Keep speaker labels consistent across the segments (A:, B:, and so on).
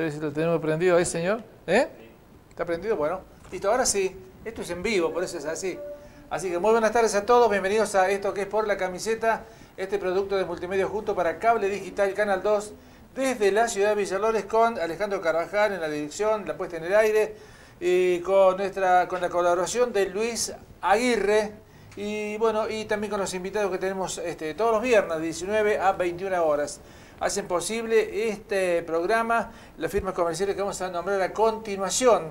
A: A ver si lo tenemos prendido ahí, señor. ¿Eh? ¿Está prendido? Bueno. Listo, ahora sí. Esto es en vivo, por eso es así. Así que muy buenas tardes a todos. Bienvenidos a esto que es por la camiseta. Este producto de multimedia junto para Cable Digital Canal 2 desde la ciudad de Villalores con Alejandro Carvajal en la dirección, la puesta en el aire y con, nuestra, con la colaboración de Luis Aguirre y bueno, y también con los invitados que tenemos este, todos los viernes, de 19 a 21 horas hacen posible este programa, las firmas comerciales que vamos a nombrar a continuación.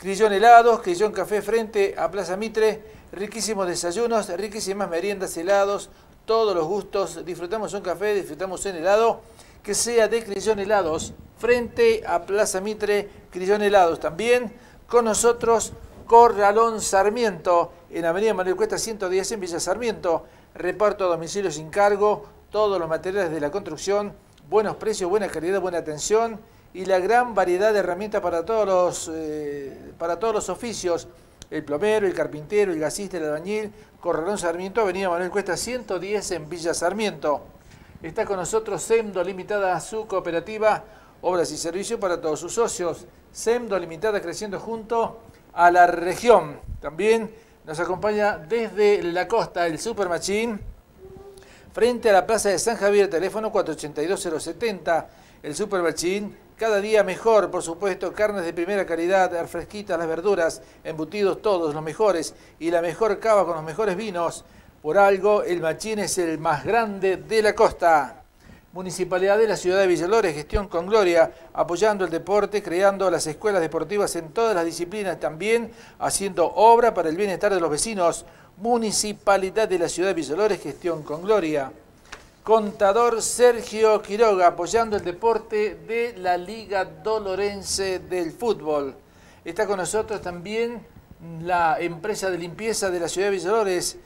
A: Crillón Helados, Crillón Café frente a Plaza Mitre, riquísimos desayunos, riquísimas meriendas, helados, todos los gustos. Disfrutamos un café, disfrutamos un helado, que sea de Crillón Helados, frente a Plaza Mitre, Crillón Helados. También con nosotros Corralón Sarmiento, en Avenida Manuel Cuesta 110 en Villa Sarmiento. Reparto a domicilio sin cargo, todos los materiales de la construcción, buenos precios, buena calidad, buena atención y la gran variedad de herramientas para todos los, eh, para todos los oficios, el plomero, el carpintero, el gasista, el albañil, Corralón Sarmiento, Avenida Manuel Cuesta 110 en Villa Sarmiento. Está con nosotros SEMDO Limitada, su cooperativa, obras y servicios para todos sus socios. SEMDO Limitada creciendo junto a la región. También nos acompaña desde la costa el Super Machín frente a la Plaza de San Javier, teléfono 482-070, el Super Bachín, cada día mejor, por supuesto, carnes de primera calidad, fresquitas las verduras, embutidos todos los mejores y la mejor cava con los mejores vinos. Por algo, el Machín es el más grande de la costa. Municipalidad de la Ciudad de Villalores, gestión con gloria, apoyando el deporte, creando las escuelas deportivas en todas las disciplinas, también haciendo obra para el bienestar de los vecinos. Municipalidad de la Ciudad de Villalores, gestión con gloria. Contador Sergio Quiroga, apoyando el deporte de la Liga Dolorense del Fútbol. Está con nosotros también la empresa de limpieza de la Ciudad de Villalores.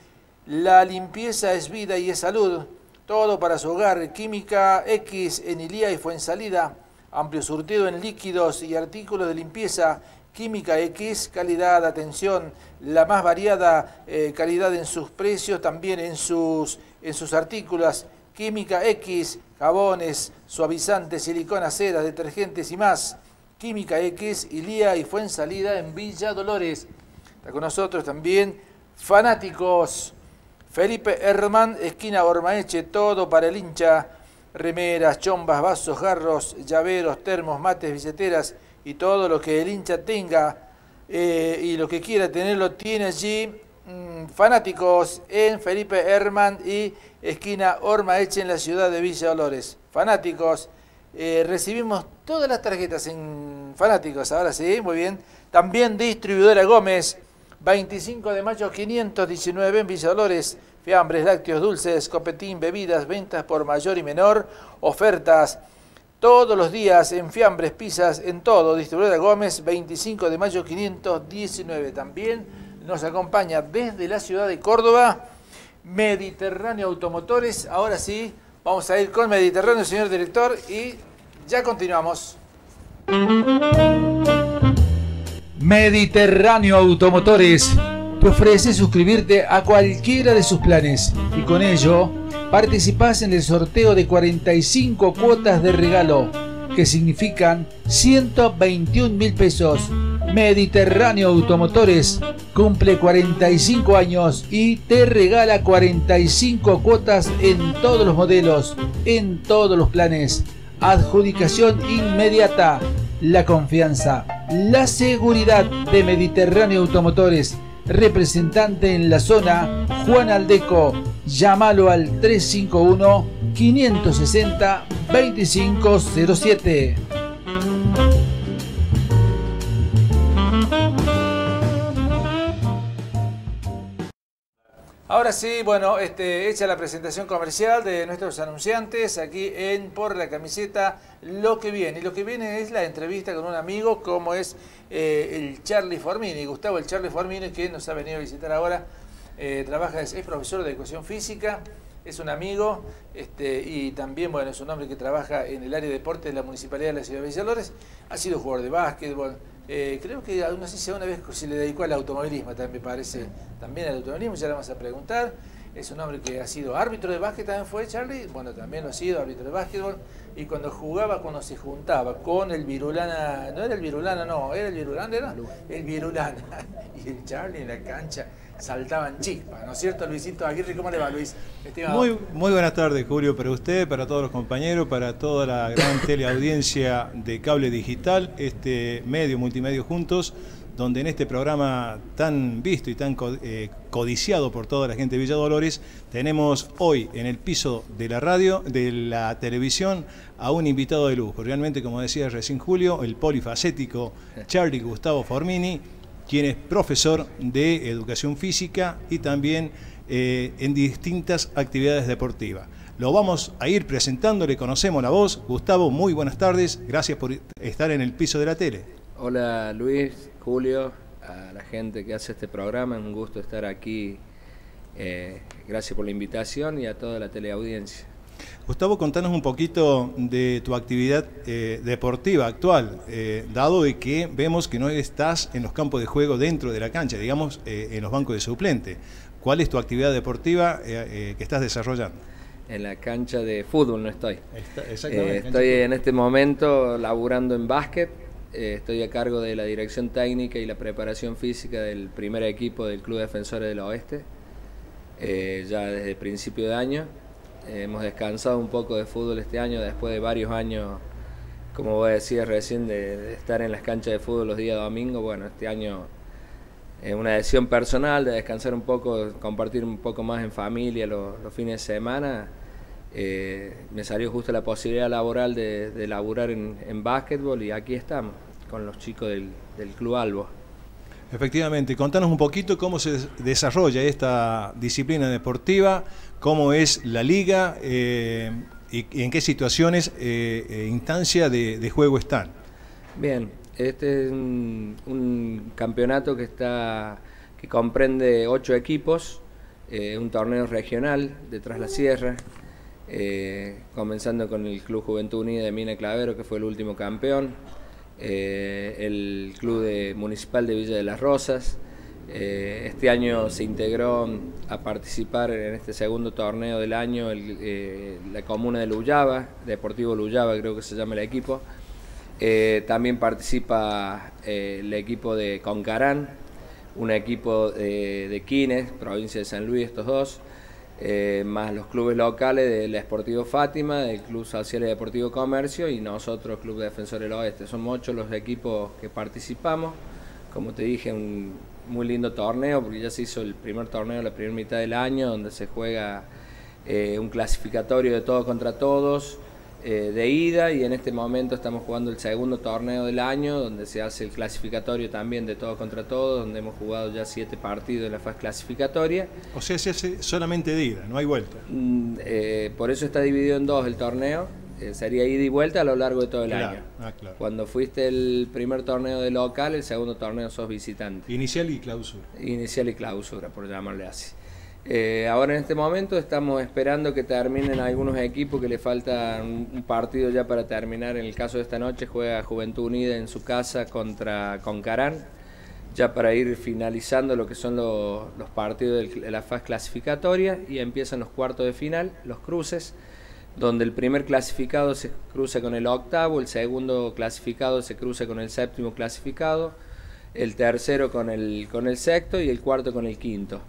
A: La limpieza es vida y es salud. Todo para su hogar. Química X en Ilía y Fuensalida. Amplio surtido en líquidos y artículos de limpieza Química X, calidad, atención, la más variada eh, calidad en sus precios, también en sus, en sus artículos. Química X, jabones, suavizantes, silicona, cera, detergentes y más. Química X, Ilía y Fuensalida en Villa Dolores. Está con nosotros también fanáticos. Felipe Herman, esquina Ormaeche, todo para el hincha. Remeras, chombas, vasos, jarros, llaveros, termos, mates, billeteras y todo lo que el hincha tenga eh, y lo que quiera tenerlo tiene allí mm, fanáticos en Felipe Herman y esquina Ormaeche en la ciudad de Villa Dolores. Fanáticos, eh, recibimos todas las tarjetas en fanáticos, ahora sí, muy bien. También distribuidora Gómez, 25 de mayo 519 en Villa Dolores. Fiambres, lácteos, dulces, copetín, bebidas, ventas por mayor y menor, ofertas todos los días en fiambres, pizzas, en todo. Distribuidora Gómez, 25 de mayo 519. También nos acompaña desde la ciudad de Córdoba, Mediterráneo Automotores. Ahora sí, vamos a ir con Mediterráneo, señor director, y ya continuamos. Mediterráneo Automotores te ofrece suscribirte a cualquiera de sus planes y con ello participás en el sorteo de 45 cuotas de regalo, que significan 121 mil pesos. Mediterráneo Automotores cumple 45 años y te regala 45 cuotas en todos los modelos, en todos los planes. Adjudicación inmediata, la confianza, la seguridad de Mediterráneo Automotores representante en la zona, Juan Aldeco. Llámalo al 351-560-2507. Ahora sí, bueno, este, hecha la presentación comercial de nuestros anunciantes aquí en Por la Camiseta, lo que viene. Y lo que viene es la entrevista con un amigo como es eh, el Charlie Formini, Gustavo el Charlie Formini, que nos ha venido a visitar ahora. Eh, trabaja, es, profesor de educación física, es un amigo este, y también, bueno, es un hombre que trabaja en el área de deporte de la Municipalidad de la Ciudad de Villalores. Ha sido jugador de básquetbol, eh, creo que aún así si una vez se le dedicó al automovilismo, también me parece, también al automovilismo, ya le vamos a preguntar. Es un hombre que ha sido árbitro de básquet, también fue Charlie, bueno, también lo ha sido árbitro de básquetbol, y cuando jugaba, cuando se juntaba con el Virulana, no era el Virulana, no, era el Virulana, era el Virulana, y el Charlie en la cancha saltaban chispas, ¿no es cierto, Luisito Aguirre? ¿Cómo le va, Luis?
B: Muy, muy buenas tardes, Julio, para usted, para todos los compañeros, para toda la gran teleaudiencia de cable digital, este medio, multimedio juntos donde en este programa tan visto y tan eh, codiciado por toda la gente de Villa Dolores, tenemos hoy en el piso de la radio, de la televisión, a un invitado de lujo. Realmente, como decía recién Julio, el polifacético Charlie Gustavo Formini, quien es profesor de educación física y también eh, en distintas actividades deportivas. Lo vamos a ir presentando, le conocemos la voz. Gustavo, muy buenas tardes, gracias por estar en el piso de la tele.
C: Hola Luis, Julio, a la gente que hace este programa, es un gusto estar aquí. Eh, gracias por la invitación y a toda la teleaudiencia.
B: Gustavo, contanos un poquito de tu actividad eh, deportiva actual, eh, dado de que vemos que no estás en los campos de juego dentro de la cancha, digamos en los bancos de suplente. ¿Cuál es tu actividad deportiva que estás desarrollando?
C: En la cancha de fútbol no estoy. estoy en este momento laburando en básquet, eh, estoy a cargo de la dirección técnica y la preparación física del primer equipo del Club Defensores del Oeste, eh, ya desde principio de año. Hemos descansado un poco de fútbol este año después de varios años, como vos decías recién, de, estar en las canchas de fútbol los días domingos. Bueno, este año es una decisión personal de descansar un poco, compartir un poco más en familia los, fines de semana. Me salió justo la posibilidad laboral de, de laburar en, en básquetbol y aquí estamos con los chicos del, Club Albo.
B: Efectivamente, contanos un poquito cómo se desarrolla esta disciplina deportiva, cómo es la liga eh, y, en qué situaciones e eh, instancia de, juego están.
C: Bien, este es un, campeonato que está que comprende ocho equipos, un torneo regional de Tras la Sierra, comenzando con el Club Juventud Unida de Mina Clavero, que fue el último campeón. Eh, el Club Municipal de Villa de las Rosas. Eh, este año se integró a participar en este segundo torneo del año eh, la comuna de Luyaba, Deportivo Luyaba creo que se llama el equipo. también participa el equipo de Concarán, un equipo de Quines, provincia de San Luis, estos dos. Eh, más los clubes locales del Esportivo Fátima, del Club Social y Deportivo Comercio y nosotros, Club Defensor del Oeste. Son muchos los equipos que participamos. Como te dije, un muy lindo torneo, porque ya se hizo el primer torneo la primera mitad del año, donde se juega eh, un clasificatorio de todos contra todos. Eh, de ida y en este momento estamos jugando el segundo torneo del año donde se hace el clasificatorio también de todos contra todos, donde hemos jugado ya siete partidos en la fase clasificatoria.
B: O sea, se hace solamente de ida, no hay vuelta.
C: Mm, eh, por eso está dividido en dos el torneo. Eh, sería ida y vuelta a lo largo de todo el año. Ah, Cuando fuiste el primer torneo de local, el segundo torneo sos visitante.
B: Inicial y clausura.
C: Inicial y clausura, por llamarle así. Eh, ahora en este momento estamos esperando que terminen algunos equipos que le falta un, partido ya para terminar. En el caso de esta noche juega Juventud Unida en su casa contra Concarán, ya para ir finalizando lo que son los, partidos de la fase clasificatoria y empiezan los cuartos de final, los cruces, donde el primer clasificado se cruza con el octavo, el segundo clasificado se cruza con el séptimo clasificado, el tercero con el, con el sexto y el cuarto con el quinto.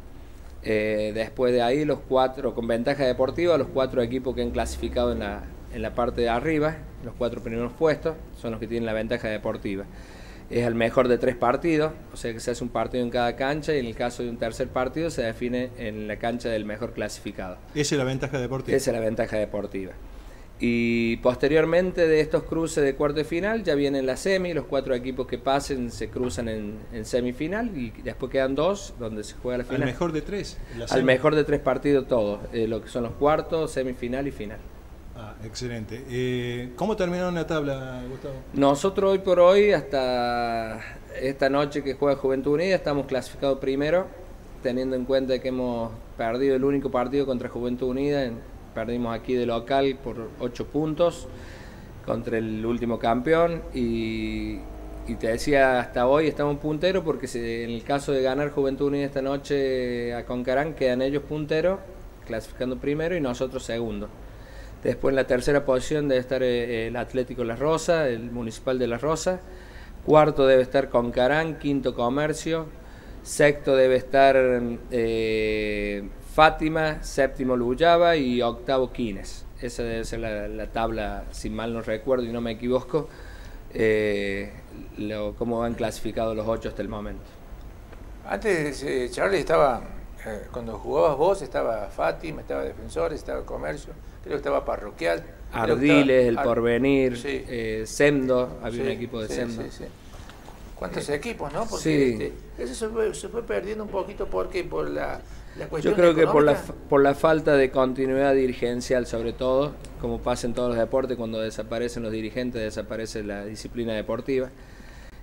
C: Eh, después de ahí, los cuatro, con ventaja deportiva, los cuatro equipos que han clasificado en la, en la parte de arriba, los cuatro primeros puestos, son los que tienen la ventaja deportiva. Es el mejor de tres partidos, o sea que se hace un partido en cada cancha y en el caso de un tercer partido se define en la cancha del mejor clasificado.
B: Esa es la ventaja deportiva.
C: Esa es la ventaja deportiva. Y posteriormente de estos cruces de cuarto de final ya vienen la semi, los cuatro equipos que pasen se cruzan en, semifinal y después quedan dos donde se juega la final.
B: ¿Al mejor de tres?
C: Al mejor de tres partidos todos, eh, lo que son los cuartos, semifinal y final.
B: Ah, excelente. Eh, ¿Cómo terminaron la tabla, Gustavo?
C: Nosotros hoy por hoy, hasta esta noche que juega Juventud Unida, estamos clasificados primero, teniendo en cuenta que hemos perdido el único partido contra Juventud Unida en, Perdimos aquí de local por 8 puntos contra el último campeón y, te decía, hasta hoy estamos punteros porque en el caso de ganar Juventud Unida esta noche a Concarán quedan ellos punteros clasificando primero y nosotros segundo. Después en la tercera posición debe estar eh, el Atlético La Rosa, el Municipal de La Rosa. Cuarto debe estar Concarán, quinto Comercio. Sexto debe estar eh, Fátima, séptimo Luyaba y octavo Quines. Esa debe ser la, tabla, si mal no recuerdo y no me equivoco, eh, lo, cómo han clasificado los ocho hasta el momento.
A: Antes, eh, Charlie, estaba, eh, cuando jugabas vos, estaba Fátima, estaba Defensores, estaba Comercio, creo que estaba Parroquial.
C: Ardiles, El Porvenir, eh, Sendo, había un equipo de Sendo.
A: ¿Cuántos equipos, no? Porque este, eso se fue, se fue, perdiendo un poquito porque por la, la cuestión
C: Yo creo que por la, por la falta de continuidad dirigencial, sobre todo, como pasa en todos los deportes, cuando desaparecen los dirigentes, desaparece la disciplina deportiva.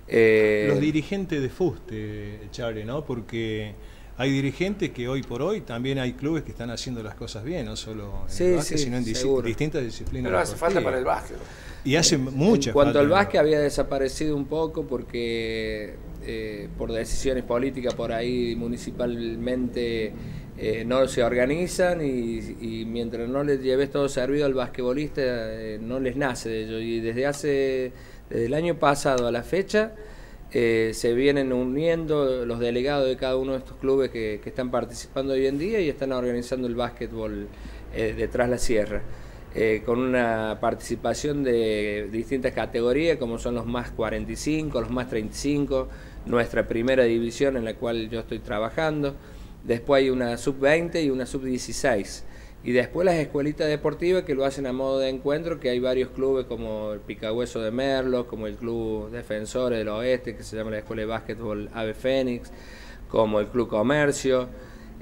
B: Eh, los dirigentes de fuste, Charlie, ¿no? Porque hay dirigentes que hoy por hoy también hay clubes que están haciendo las cosas bien, no solo en el básquet, sino en distintas disciplinas.
A: Pero hace falta para el básquet.
B: Y hace mucha
C: En cuanto al básquet había desaparecido un poco porque eh, por decisiones políticas por ahí municipalmente eh, no se organizan y, mientras no les lleves todo servido al basquetbolista no les nace de ello. Y desde hace desde el año pasado a la fecha eh, se vienen uniendo los delegados de cada uno de estos clubes que, están participando hoy en día y están organizando el básquetbol eh, detrás la sierra. Eh, con una participación de distintas categorías como son los más 45, los más 35, nuestra primera división en la cual yo estoy trabajando. Después hay una sub-20 y una sub-16. Y después las escuelitas deportivas que lo hacen a modo de encuentro, que hay varios clubes como el Picahueso de Merlo, como el Club Defensores del Oeste, que se llama la Escuela de Básquetbol Ave Fénix, como el Club Comercio.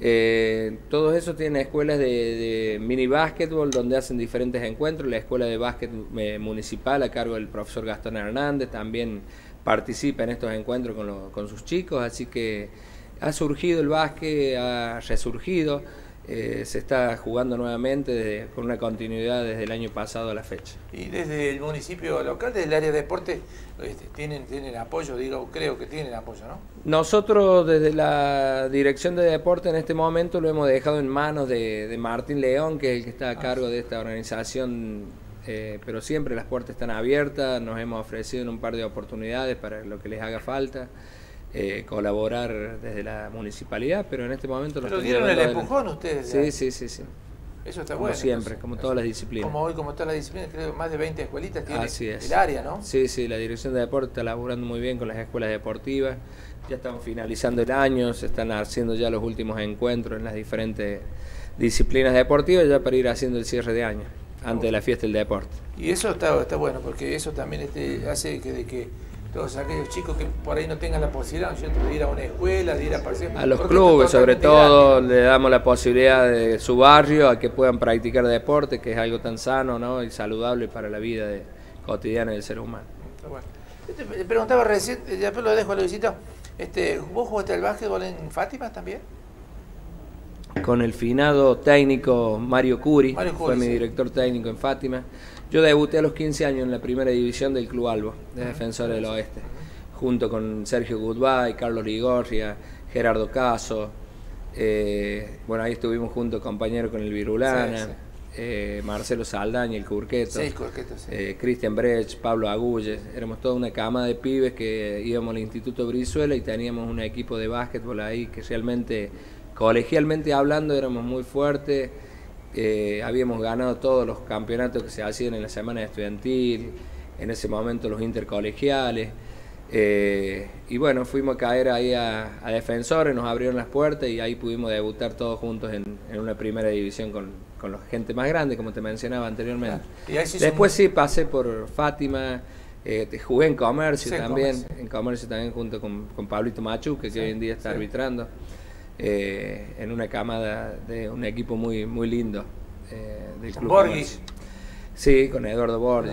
C: Eh, todos esos tienen escuelas de, mini básquetbol donde hacen diferentes encuentros. La escuela de básquet eh, municipal a cargo del profesor Gastón Hernández también participa en estos encuentros con, con sus chicos, así que ha surgido el básquet, ha resurgido. Eh, se está jugando nuevamente con una continuidad desde el año pasado a la fecha.
A: Y desde el municipio local, desde el área de deporte, este, tienen, tienen apoyo, digo, creo que tienen apoyo, ¿no?
C: Nosotros desde la dirección de deporte en este momento lo hemos dejado en manos de, Martín León, que es el que está a ah, cargo de esta organización, eh, pero siempre las puertas están abiertas, nos hemos ofrecido en un par de oportunidades para lo que les haga falta. Eh, colaborar desde la municipalidad, pero en este momento...
A: Pero dieron el empujón ustedes.
C: Sí, sí, sí, sí.
A: Eso está
C: como
A: bueno.
C: siempre, como todas las disciplinas.
A: Como hoy, como todas las disciplinas, creo que más de 20 escuelitas tiene el área, ¿no?
C: Sí, sí, la Dirección de Deporte está laborando muy bien con las escuelas deportivas. Ya están finalizando el año, se están haciendo ya los últimos encuentros en las diferentes disciplinas deportivas ya para ir haciendo el cierre de año, antes de la fiesta del deporte.
A: Y eso está, está bueno, porque eso también este, hace que, de que todos aquellos chicos que por ahí no tengan la posibilidad de ir a una escuela, de ir a
C: A los clubes, sobre todo, le damos la posibilidad de su barrio a que puedan practicar deporte, que es algo tan sano ¿no? y saludable para la vida cotidiana del ser humano.
A: Bueno. Te preguntaba recién, ya lo dejo a Luisito, este, ¿vos jugaste al básquetbol en Fátima también?
C: Con el finado técnico Mario Curi, fue mi director técnico en Fátima. Yo debuté a los 15 años en la primera división del Club Albo, de Defensores del Oeste, junto con Sergio Goodbye, Carlos Ligorria, Gerardo Caso. Eh, bueno, ahí estuvimos juntos, compañeros con el Virulana, eh, Marcelo Saldaña, el Curqueto, eh, Cristian Brecht, Pablo Agulles. Éramos toda una cama de pibes que íbamos al Instituto Brizuela y teníamos un equipo de básquetbol ahí que realmente, colegialmente hablando, éramos muy fuertes. Eh, habíamos ganado todos los campeonatos que se hacían en la semana estudiantil, en ese momento los intercolegiales. Eh, y bueno, fuimos a caer ahí a, Defensores, nos abrieron las puertas y ahí pudimos debutar todos juntos en, una primera división con, con la gente más grande, como te mencionaba anteriormente. Después sí pasé por Fátima, eh, jugué en comercio también, en comercio también junto con, con Pablito Machu, que hoy en día está arbitrando. Eh, en una camada de un equipo muy, muy lindo
A: eh, del club. Borghi.
C: Sí, con Eduardo Borghi.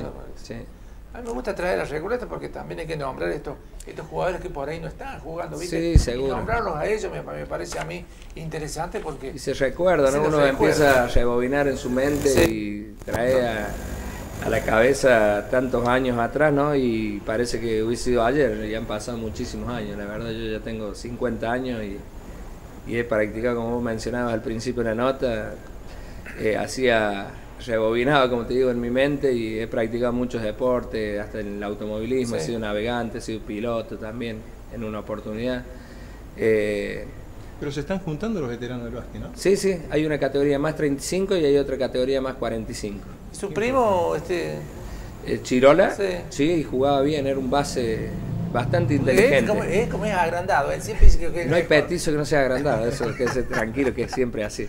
A: A mí me gusta traer a Recoleta porque también hay que nombrar estos, estos jugadores que por ahí no están jugando,
C: ¿viste? Sí, seguro.
A: Y nombrarlos a ellos me, parece a mí interesante porque...
C: Y se recuerda, ¿no? Uno empieza a rebobinar en su mente y trae a, a, la cabeza tantos años atrás, ¿no? Y parece que hubiese sido ayer, ya han pasado muchísimos años, la verdad yo ya tengo 50 años y y he practicado, como vos mencionabas al principio de la nota, eh, hacía, rebobinaba, como te digo, en mi mente y he practicado muchos deportes, hasta en el automovilismo, he sido navegante, he sido piloto también en una oportunidad.
B: Eh, pero se están juntando los veteranos del básquet, ¿no?
C: Sí, sí, hay una categoría más 35 y hay otra categoría más 45.
A: ¿Su primo, este...
C: Eh, Chirola? Sí. sí, jugaba bien, era un base bastante inteligente.
A: Es como, es, agrandado, él siempre dice que...
C: No hay petizo que no sea agrandado, eso que es tranquilo, que es siempre así.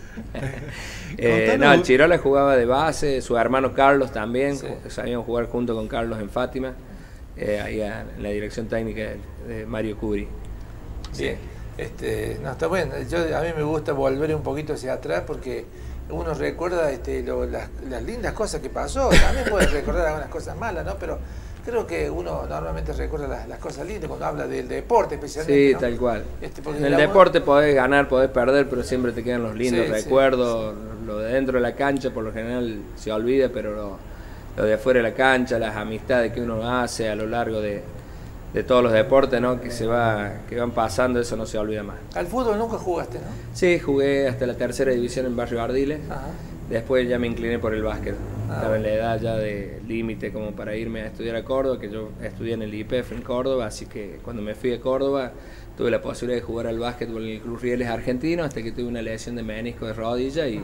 C: eh, no, el Chirola jugaba de base, su hermano Carlos también, sabíamos jugar junto con Carlos en Fátima, eh, ahí en la dirección técnica de, Mario Curi.
A: Sí. Este, no, está bueno. Yo, a mí me gusta volver un poquito hacia atrás porque uno recuerda este, las, lindas cosas que pasó. También puede recordar algunas cosas malas, ¿no? Pero creo que uno normalmente recuerda las, cosas lindas cuando habla del deporte especialmente.
C: Sí, tal cual. Este, en el deporte podés ganar, podés perder, pero siempre te quedan los lindos recuerdos. Lo de dentro de la cancha por lo general se olvida, pero lo, lo de afuera de la cancha, las amistades que uno hace a lo largo de, de todos los deportes ¿no? que se va que van pasando, eso no se olvida más.
A: ¿Al fútbol nunca jugaste, no?
C: Sí, jugué hasta la tercera división en Barrio Ardiles. Después ya me incliné por el básquet. Ah, Estaba en la edad ya de límite como para irme a estudiar a Córdoba, que yo estudié en el IPF en Córdoba, así que cuando me fui a Córdoba tuve la posibilidad de jugar al básquetbol en el Club Rieles argentino hasta que tuve una lesión de menisco de rodilla y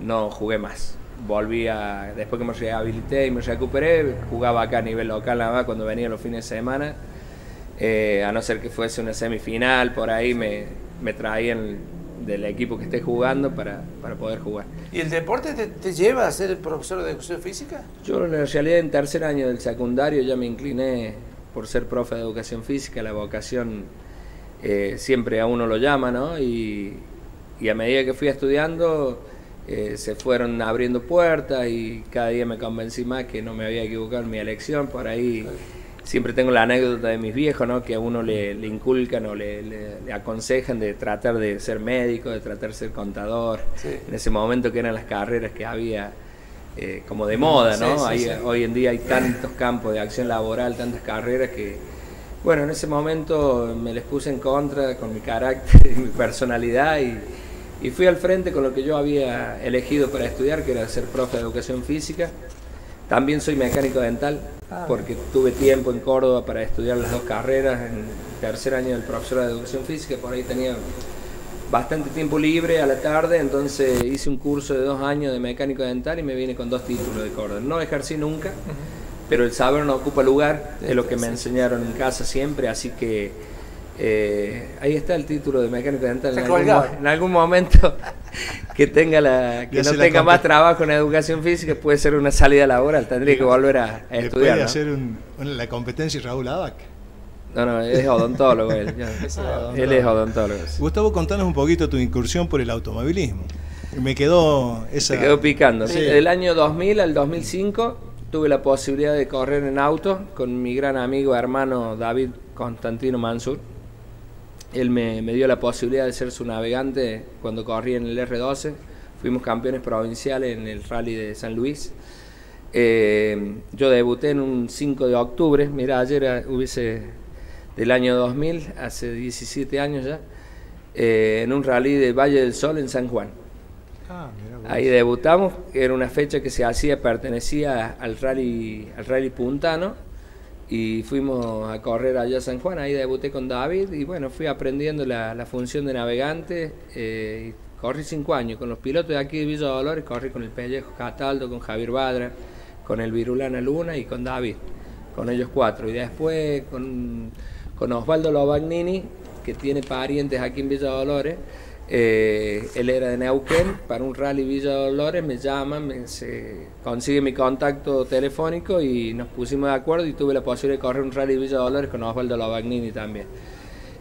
C: no jugué más. Volví a, después que me rehabilité y me recuperé, jugaba acá a nivel local nada más cuando venía los fines de semana, eh, a no ser que fuese una semifinal, por ahí me, me traían del equipo que esté jugando para, para poder jugar.
A: ¿Y el deporte te, lleva a ser profesor de educación física?
C: Yo en realidad en tercer año del secundario ya me incliné por ser profe de educación física, la vocación eh, siempre a uno lo llama, ¿no? Y, y a medida que fui estudiando eh, se fueron abriendo puertas y cada día me convencí más que no me había equivocado en mi elección. Por ahí siempre tengo la anécdota de mis viejos, ¿no? que a uno le, inculcan o le, aconsejan de tratar de ser médico, de tratar de ser contador. En ese momento que eran las carreras que había eh, como de moda, ¿no? hoy en día hay tantos campos de acción laboral, tantas carreras que, bueno, en ese momento me les puse en contra con mi carácter y mi personalidad y y fui al frente con lo que yo había elegido para estudiar, que era ser profe de educación física. También soy mecánico dental, ah. porque tuve tiempo en Córdoba para estudiar las dos carreras. En tercer año del profesor de educación física, por ahí tenía bastante tiempo libre a la tarde, entonces hice un curso de dos años de mecánico dental y me vine con dos títulos de Córdoba. No ejercí nunca, pero el saber no ocupa lugar, es lo que me enseñaron en casa siempre, así que eh, ahí está el título de mecánico dental. En algún, momento que tenga la que no tenga más trabajo en educación física puede ser una salida laboral. Tendría que volver a, estudiar. Puede
B: hacer la competencia Raúl Abac.
C: No, no, es odontólogo él. él es odontólogo.
B: Gustavo, contanos un poquito tu incursión por el automovilismo. Me quedó esa.
C: Me quedó picando. Del año 2000 al 2005 tuve la posibilidad de correr en auto con mi gran amigo hermano David Constantino Mansur él me, dio la posibilidad de ser su navegante cuando corrí en el R12. Fuimos campeones provinciales en el rally de San Luis. Eh, yo debuté en un 5 de octubre, mira, ayer hubiese del año 2000, hace 17 años ya, eh, en un rally de Valle del Sol en San Juan. Ah, Ahí debutamos, era una fecha que se hacía, pertenecía al rally, al rally puntano y fuimos a correr allá a San Juan, ahí debuté con David y bueno, fui aprendiendo la, función de navegante. Eh, corrí cinco años con los pilotos de aquí de Villa Dolores, corrí con el Pellejo Cataldo, con Javier Badra, con el Virulana Luna y con David, con ellos cuatro. Y después con, con Osvaldo Lobagnini, que tiene parientes aquí en Villa Dolores. Eh, él era de Neuquén, para un rally Villa Dolores me llaman, me, consigue mi contacto telefónico y nos pusimos de acuerdo y tuve la posibilidad de correr un rally Villa Dolores con Osvaldo Lavagnini también.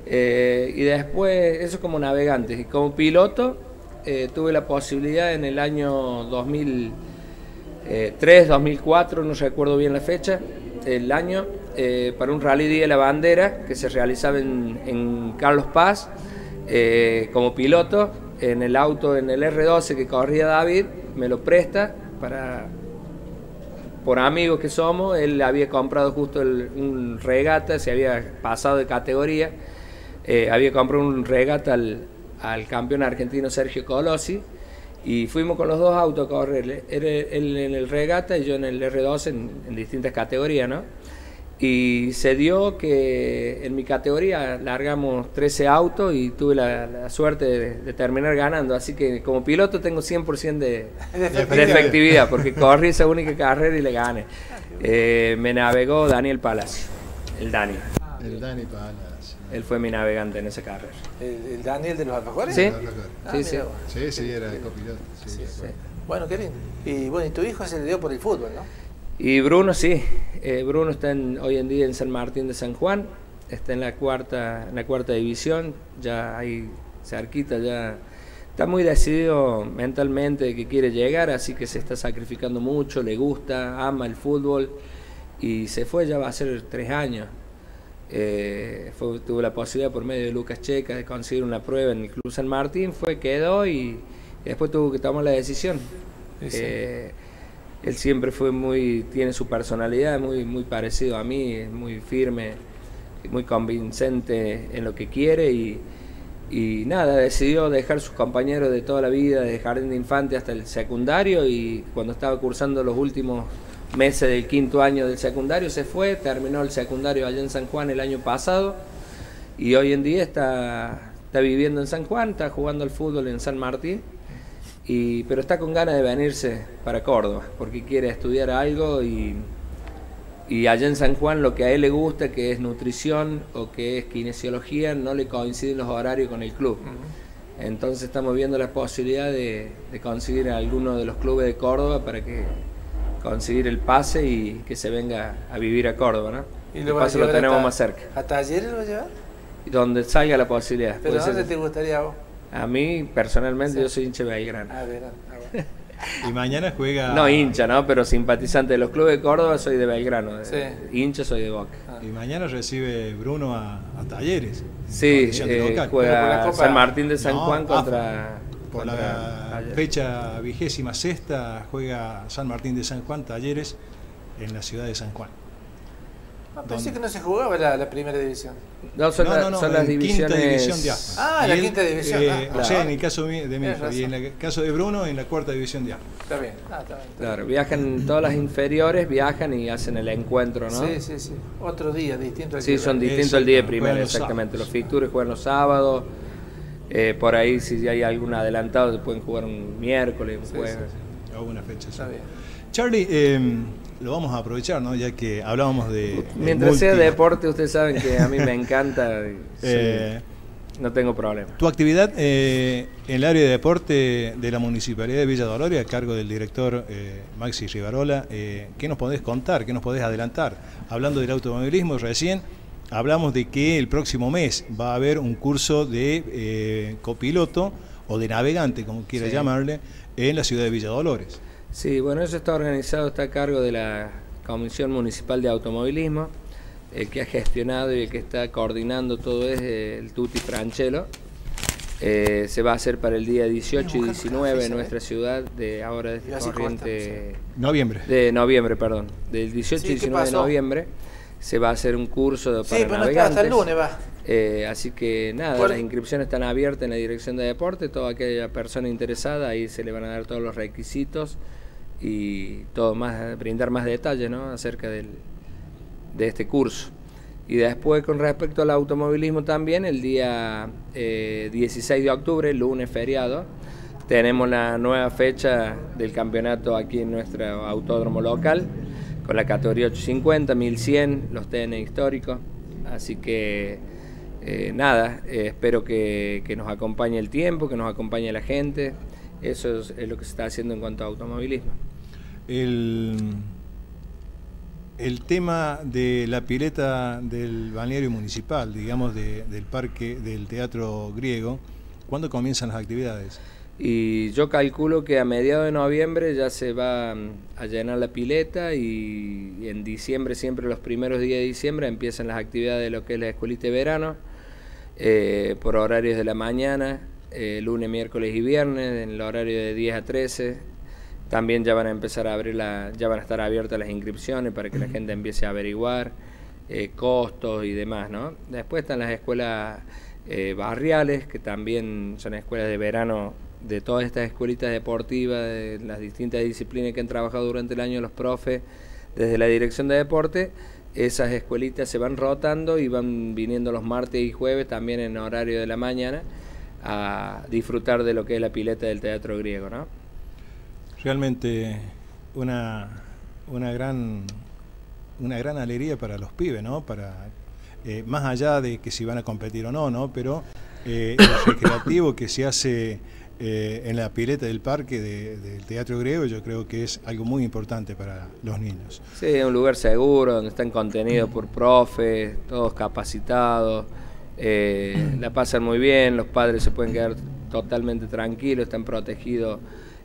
C: Eh, y después, eso como navegante. Y como piloto, eh, tuve la posibilidad en el año 2003, 2004, no recuerdo bien la fecha, el año, para un rally Día de la Bandera que se realizaba en, en Carlos Paz. Eh, como piloto en el auto, en el R12 que corría David, me lo presta para, por amigos que somos, él había comprado justo un regata, se había pasado de categoría, eh, había comprado un regata al, campeón argentino Sergio Colosi Y fuimos con los dos autos a correr, él en el regata y yo en el R2 en, en distintas categorías, ¿no? Y se dio que en mi categoría largamos 13 autos y tuve la, suerte de, terminar ganando. Así que como piloto tengo 100% de, de, efectividad. porque corrí esa única carrera y le gané. Eh, me navegó Daniel Palacio, el Dani.
B: El Dani Palacio.
C: Él fue mi navegante en esa carrera.
A: ¿El, Daniel de los alfajores?
C: Sí,
A: ah,
B: sí, sí. sí, sí, era de copiloto.
A: Bueno, qué lindo. Y bueno, y tu hijo se le dio por el fútbol, ¿no?
C: Y Bruno sí, eh, Bruno está hoy en día en San Martín de San Juan, está en la cuarta, en la cuarta división, ya ahí cerquita, ya está muy decidido mentalmente de que quiere llegar, así que se está sacrificando mucho, le gusta, ama el fútbol y se fue, ya va a ser tres años. Eh, tuvo la posibilidad por medio de Lucas Checa de conseguir una prueba en el Club San Martín, fue, quedó y, después tuvo que tomar la decisión. Eh, él siempre fue muy, tiene su personalidad muy, muy parecido a mí, es muy firme, muy convincente en lo que quiere y, nada, decidió dejar sus compañeros de toda la vida, de jardín de infante hasta el secundario y cuando estaba cursando los últimos meses del quinto año del secundario se fue, terminó el secundario allá en San Juan el año pasado y hoy en día está, está viviendo en San Juan, está jugando al fútbol en San Martín y, pero está con ganas de venirse para Córdoba, porque quiere estudiar algo y, y allá en San Juan lo que a él le gusta, que es nutrición o que es kinesiología, no le coinciden los horarios con el club. Entonces estamos viendo la posibilidad de, conseguir alguno de los clubes de Córdoba para que conseguir el pase y que se venga a vivir a Córdoba, ¿no?
A: Y lo, pase
C: lo tenemos más cerca.
A: ¿A talleres lo va a llevar?
C: Donde salga la posibilidad.
A: ¿Pero dónde te gustaría vos?
C: A mí, personalmente, yo soy hincha de Belgrano. Ah,
B: y mañana juega.
C: No hincha, ¿no? Pero simpatizante de los clubes de Córdoba, soy de Belgrano. Sí. Hincha, soy de Boca.
B: Ah. Y mañana recibe Bruno a, Talleres.
C: Sí, eh, juega San Martín de San Juan contra.
B: Por la fecha vigésima sexta juega San Martín de San Juan, Talleres, en la ciudad de San Juan.
A: Ah, pensé que no se jugaba la, primera división.
C: No, son,
B: no, no,
C: son las divisiones.
B: Quinta división de A.
A: Ah, la quinta división.
B: Eh, ah, o sea, en el caso de mi hijo y en el caso de Bruno, en la cuarta división de A.
A: Está bien. Ah, está bien,
C: Claro, viajan todas las inferiores, viajan y hacen el encuentro, ¿no?
A: Sí, sí, sí. Otro día, distinto
C: al Sí, son distintos al día de primero, exactamente. Los fixtures juegan los sábados. Eh, por ahí, si hay algún adelantado, se pueden jugar un miércoles, un jueves.
B: Sí, sí. una fecha. Está bien. Charlie, eh, lo vamos a aprovechar, ¿no? Ya que hablábamos de.
C: Mientras sea deporte, ustedes saben que a mí me encanta. Eh, no tengo problema.
B: Tu actividad eh, en el área de deporte de la Municipalidad de Villa Dolores, a cargo del director eh, Maxi Rivarola, ¿qué nos podés contar? ¿Qué nos podés adelantar? Hablando del automovilismo, recién hablamos de que el próximo mes va a haber un curso de copiloto o de navegante, como quiera llamarle, en la ciudad de Villa Dolores.
C: Sí, bueno, eso está organizado, está a cargo de la Comisión Municipal de Automovilismo, el que ha gestionado y el que está coordinando todo es el Tuti Franchelo. Eh, se va a hacer para el día 18 y 19 en nuestra ciudad de ahora de corriente
B: noviembre.
C: de noviembre perdón. Del 18 y 19 de noviembre se va a hacer un curso para sí, pero hasta el lunes va. Eh, así que nada, las inscripciones están abiertas en la dirección de deporte, toda aquella persona interesada, ahí se le van a dar todos los requisitos y todo más, brindar más detalles ¿no? acerca del, de este curso. Y después con respecto al automovilismo también, el día 16 eh, de octubre, lunes feriado, tenemos la nueva fecha del campeonato aquí en nuestro autódromo local, con la categoría 850, 1100, los TN históricos. Así que eh, nada, eh, espero que, que, nos acompañe el tiempo, que nos acompañe la gente. Eso es lo que se está haciendo en cuanto a automovilismo.
B: El, el tema de la pileta del balneario municipal, digamos, del parque del teatro griego, ¿cuándo comienzan las actividades?
C: Y yo calculo que a mediados de noviembre ya se va mm, a llenar la pileta y en diciembre, siempre los primeros días de diciembre, empiezan las actividades de lo que es la escuelita de verano, eh, por horarios de la mañana, eh, lunes, miércoles y viernes, en el horario de 10 a 13, también ya van a empezar a abrir la, ya van a estar abiertas las inscripciones para que la gente empiece a averiguar eh, costos y demás, ¿no? Después están las escuelas eh, barriales, que también son escuelas de verano de todas estas escuelitas deportivas, de las distintas disciplinas que han trabajado durante el año los profes, desde la dirección de deporte, esas escuelitas se van rotando y van viniendo los martes y jueves también en horario de la mañana a disfrutar de lo que es la pileta del teatro griego, ¿no?
B: Realmente una, una gran una gran alegría para los pibes, ¿no? Para eh, más allá de que si van a competir o no, ¿no? Pero eh, el recreativo que se hace eh, en la pileta del parque del Teatro Griego, yo creo que es algo muy importante para los niños.
C: Sí, es un lugar seguro donde están contenidos por profes, todos capacitados, eh, la pasan muy bien, los padres se pueden quedar totalmente tranquilos, están protegidos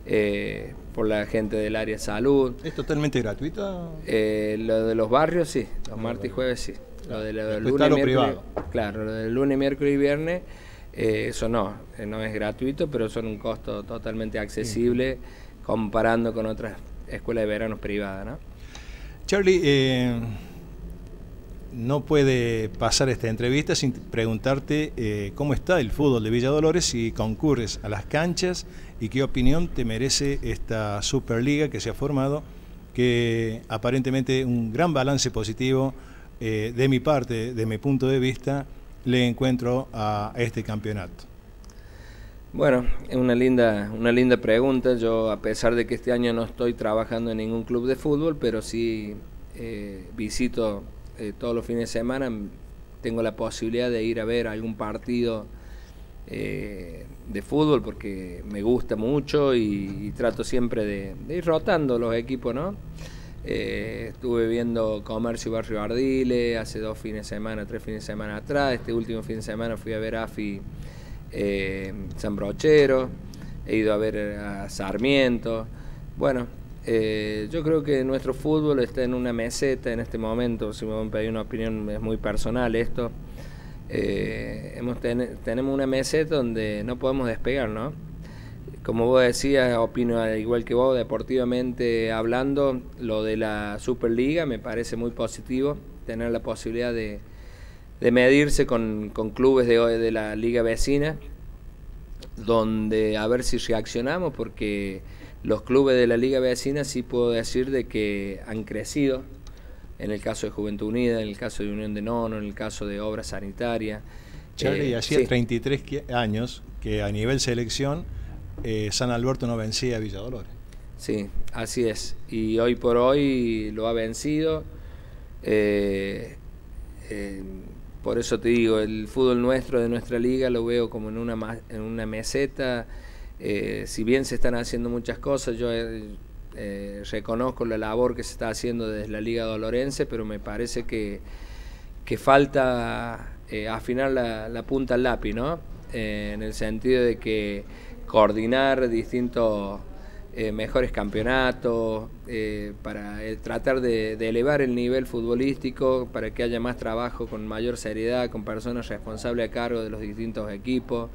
C: eh, por la gente del área de salud.
B: ¿Es totalmente gratuito?
C: lo de los barrios sí, los martes y jueves sí. Lo de lo lunes, miércoles, claro, lo del lunes, miércoles y viernes eh, eso no, eh, no es gratuito, pero son un costo totalmente accesible comparando con otras escuelas de verano privadas. ¿no?
B: Charlie, eh, no puede pasar esta entrevista sin preguntarte cómo está el fútbol de Villa Dolores, si concurres a las canchas y qué opinión te merece esta Superliga que se ha formado, que aparentemente un gran balance positivo de mi parte, de mi punto de vista, le encuentro a este campeonato?
C: Bueno, es una linda, una linda pregunta. Yo, a pesar de que este año no estoy trabajando en ningún club de fútbol, pero sí eh, visito eh, todos los fines de semana, tengo la posibilidad de ir a ver algún partido eh, de fútbol porque me gusta mucho y, trato siempre de, ir rotando los equipos, ¿no? Eh, estuve viendo Comercio Barrio Ardile hace dos fines de semana, tres fines de semana atrás. Este último fin de semana fui a ver AFI eh, San Brochero, he ido a ver a Sarmiento. Bueno, eh, yo creo que nuestro fútbol está en una meseta en este momento. Si me van a pedir una opinión, es muy personal esto. Hemos tenemos una meseta donde no podemos despegar, ¿no? Como vos decías, opino igual que vos, deportivamente hablando, lo de la Superliga me parece muy positivo, tener la posibilidad de, medirse con, clubes de, de la liga vecina, donde a ver si reaccionamos, porque los clubes de la liga vecina sí puedo decir de que han crecido, en el caso de Juventud Unida, en el caso de Unión de Nono, en el caso de Obra Sanitaria.
B: Charlie, eh, hacía 33 años que a nivel selección eh, San Alberto no vencía a Villa Dolores.
C: Sí, así es. Y hoy por hoy lo ha vencido. Eh, eh, por eso te digo, el fútbol nuestro de nuestra liga lo veo como en una, en una meseta. si bien se están haciendo muchas cosas, yo reconozco la labor que se está haciendo desde la Liga Dolorense, pero me parece que, que falta afinar la, punta al lápiz, ¿no? en el sentido de que coordinar distintos eh, mejores campeonatos, eh, para eh, tratar de, elevar el nivel futbolístico, para que haya más trabajo con mayor seriedad, con personas responsables a cargo de los distintos equipos.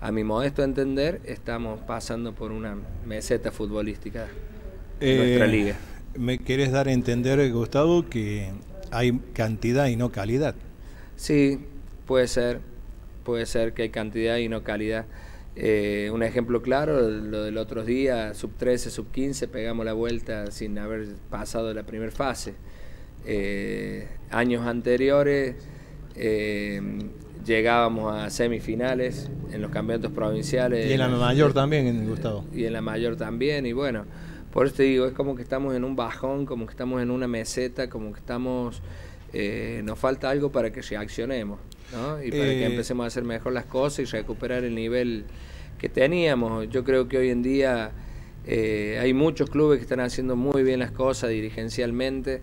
C: A mi modesto entender, estamos pasando por una meseta futbolística en nuestra liga.
B: ¿Me querés dar a entender, Gustavo, que hay cantidad y no calidad?
C: Sí, puede ser puede ser que hay cantidad y no calidad. Eh, un ejemplo claro, lo del otro día, sub 13, sub 15, pegamos la vuelta sin haber pasado la primera fase. Eh, años anteriores eh, llegábamos a semifinales en los campeonatos provinciales.
B: Y en la mayor también, Gustavo.
C: Y en la mayor también, y bueno, por eso te digo, es como que estamos en un bajón, como que estamos en una meseta, como que estamos, nos falta algo para que reaccionemos. Y para que eh, empecemos a hacer mejor las cosas y recuperar el nivel que teníamos. Yo creo que hoy en día eh, hay muchos clubes que están haciendo muy bien las cosas dirigencialmente,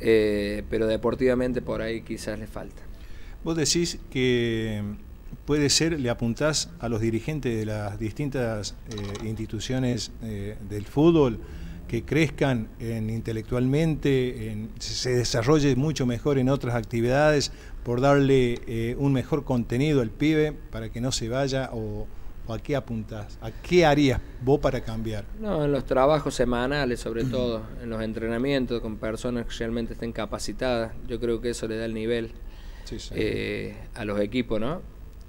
C: eh, pero deportivamente por ahí quizás les falta.
B: Vos decís que puede ser, le apuntás a los dirigentes de las distintas instituciones del fútbol, que crezcan en, intelectualmente, en, se desarrolle mucho mejor en otras actividades por darle eh, un mejor contenido al pibe para que no se vaya o, a qué apuntás? ¿A qué harías vos para cambiar?
C: No, en los trabajos semanales sobre todo, en los entrenamientos con personas que realmente estén capacitadas, yo creo que eso le da el nivel eh, a los equipos, ¿no?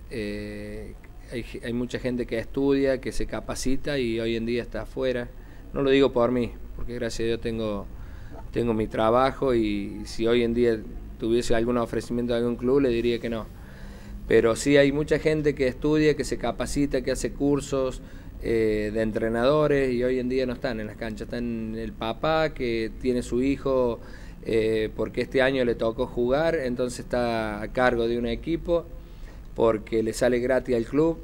C: Eh, hay, mucha gente que estudia, que se capacita y hoy en día está afuera. No lo digo por mí, porque gracias a Dios tengo, tengo mi trabajo y si hoy en día tuviese algún ofrecimiento de algún club le diría que no. Pero sí hay mucha gente que estudia, que se capacita, que hace cursos eh, de entrenadores y hoy en día no están en las canchas. Están el papá que tiene su hijo eh, porque este año le tocó jugar, entonces está a cargo de un equipo porque le sale gratis al club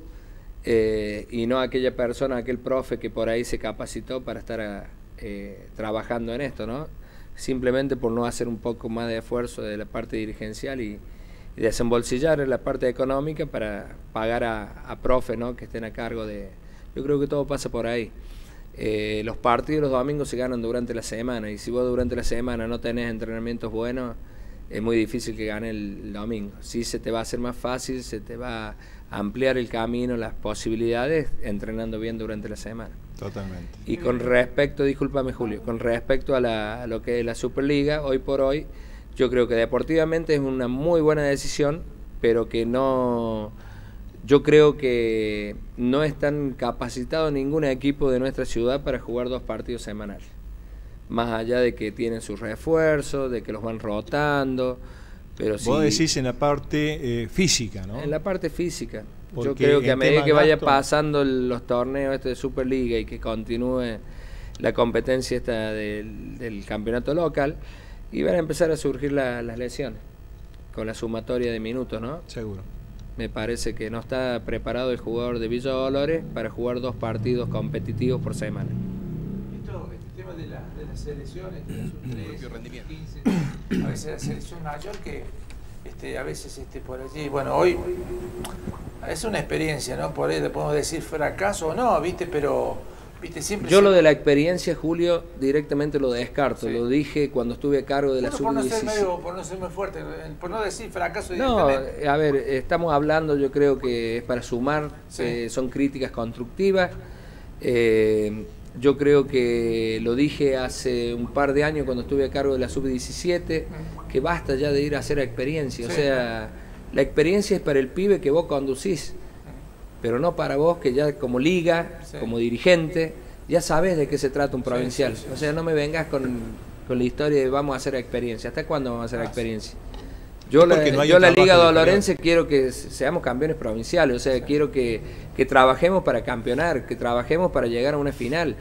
C: eh, y no aquella persona, aquel profe que por ahí se capacitó para estar eh, trabajando en esto, ¿no? Simplemente por no hacer un poco más de esfuerzo de la parte dirigencial y, desembolsillar en la parte económica para pagar a, a profe, ¿no? Que estén a cargo de... Yo creo que todo pasa por ahí. Eh, los partidos los domingos se ganan durante la semana y si vos durante la semana no tenés entrenamientos buenos, es muy difícil que gane el, domingo. Sí se te va a hacer más fácil, se te va a ampliar el camino, las posibilidades, entrenando bien durante la semana.
B: Totalmente.
C: Y con respecto, discúlpame Julio, con respecto a, a lo que es la Superliga, hoy por hoy, yo creo que deportivamente es una muy buena decisión, pero que no yo creo que no están capacitados ningún equipo de nuestra ciudad para jugar dos partidos semanales. Más allá de que tienen sus refuerzos, de que los van rotando. Pero
B: Vos decís en la parte eh, física, ¿no?
C: En la parte física. Yo creo que a medida que vaya pasando los torneos este de Superliga y que continúe la competencia esta del, campeonato local, y van a empezar a surgir las lesiones con la sumatoria de minutos, ¿no?
B: Seguro
C: me parece que no está preparado el jugador de Villa Dolores para jugar dos partidos competitivos por semana.
A: Esto, este tema de, la, de las selecciones, de rendimiento. 15, a veces la selección mayor que este, a veces este, por allí, bueno, hoy es una experiencia, ¿no? Por ahí le podemos decir fracaso o no, ¿viste? Pero
C: yo lo de la experiencia, Julio, directamente lo descarto. Lo dije cuando estuve a cargo de la sub
A: por no por no ser muy fuerte, por no decir fracaso
C: No, a ver, estamos hablando, yo creo que es para sumar, eh, son críticas constructivas. Eh, yo creo que lo dije hace un par de años cuando estuve a cargo de la sub-17, que basta ya de ir a hacer experiencia. O sea, la experiencia es para el pibe que vos conducís pero no para vos que ya como liga, como dirigente, ya sabes de qué se trata un provincial. o sea, no me vengas con, la historia de vamos a hacer experiencia. ¿Hasta cuándo vamos a hacer experiencia? Yo la, yo la Liga Dolorense quiero que seamos campeones provinciales, o sea, quiero que, que, trabajemos para campeonar, que trabajemos para llegar a una final.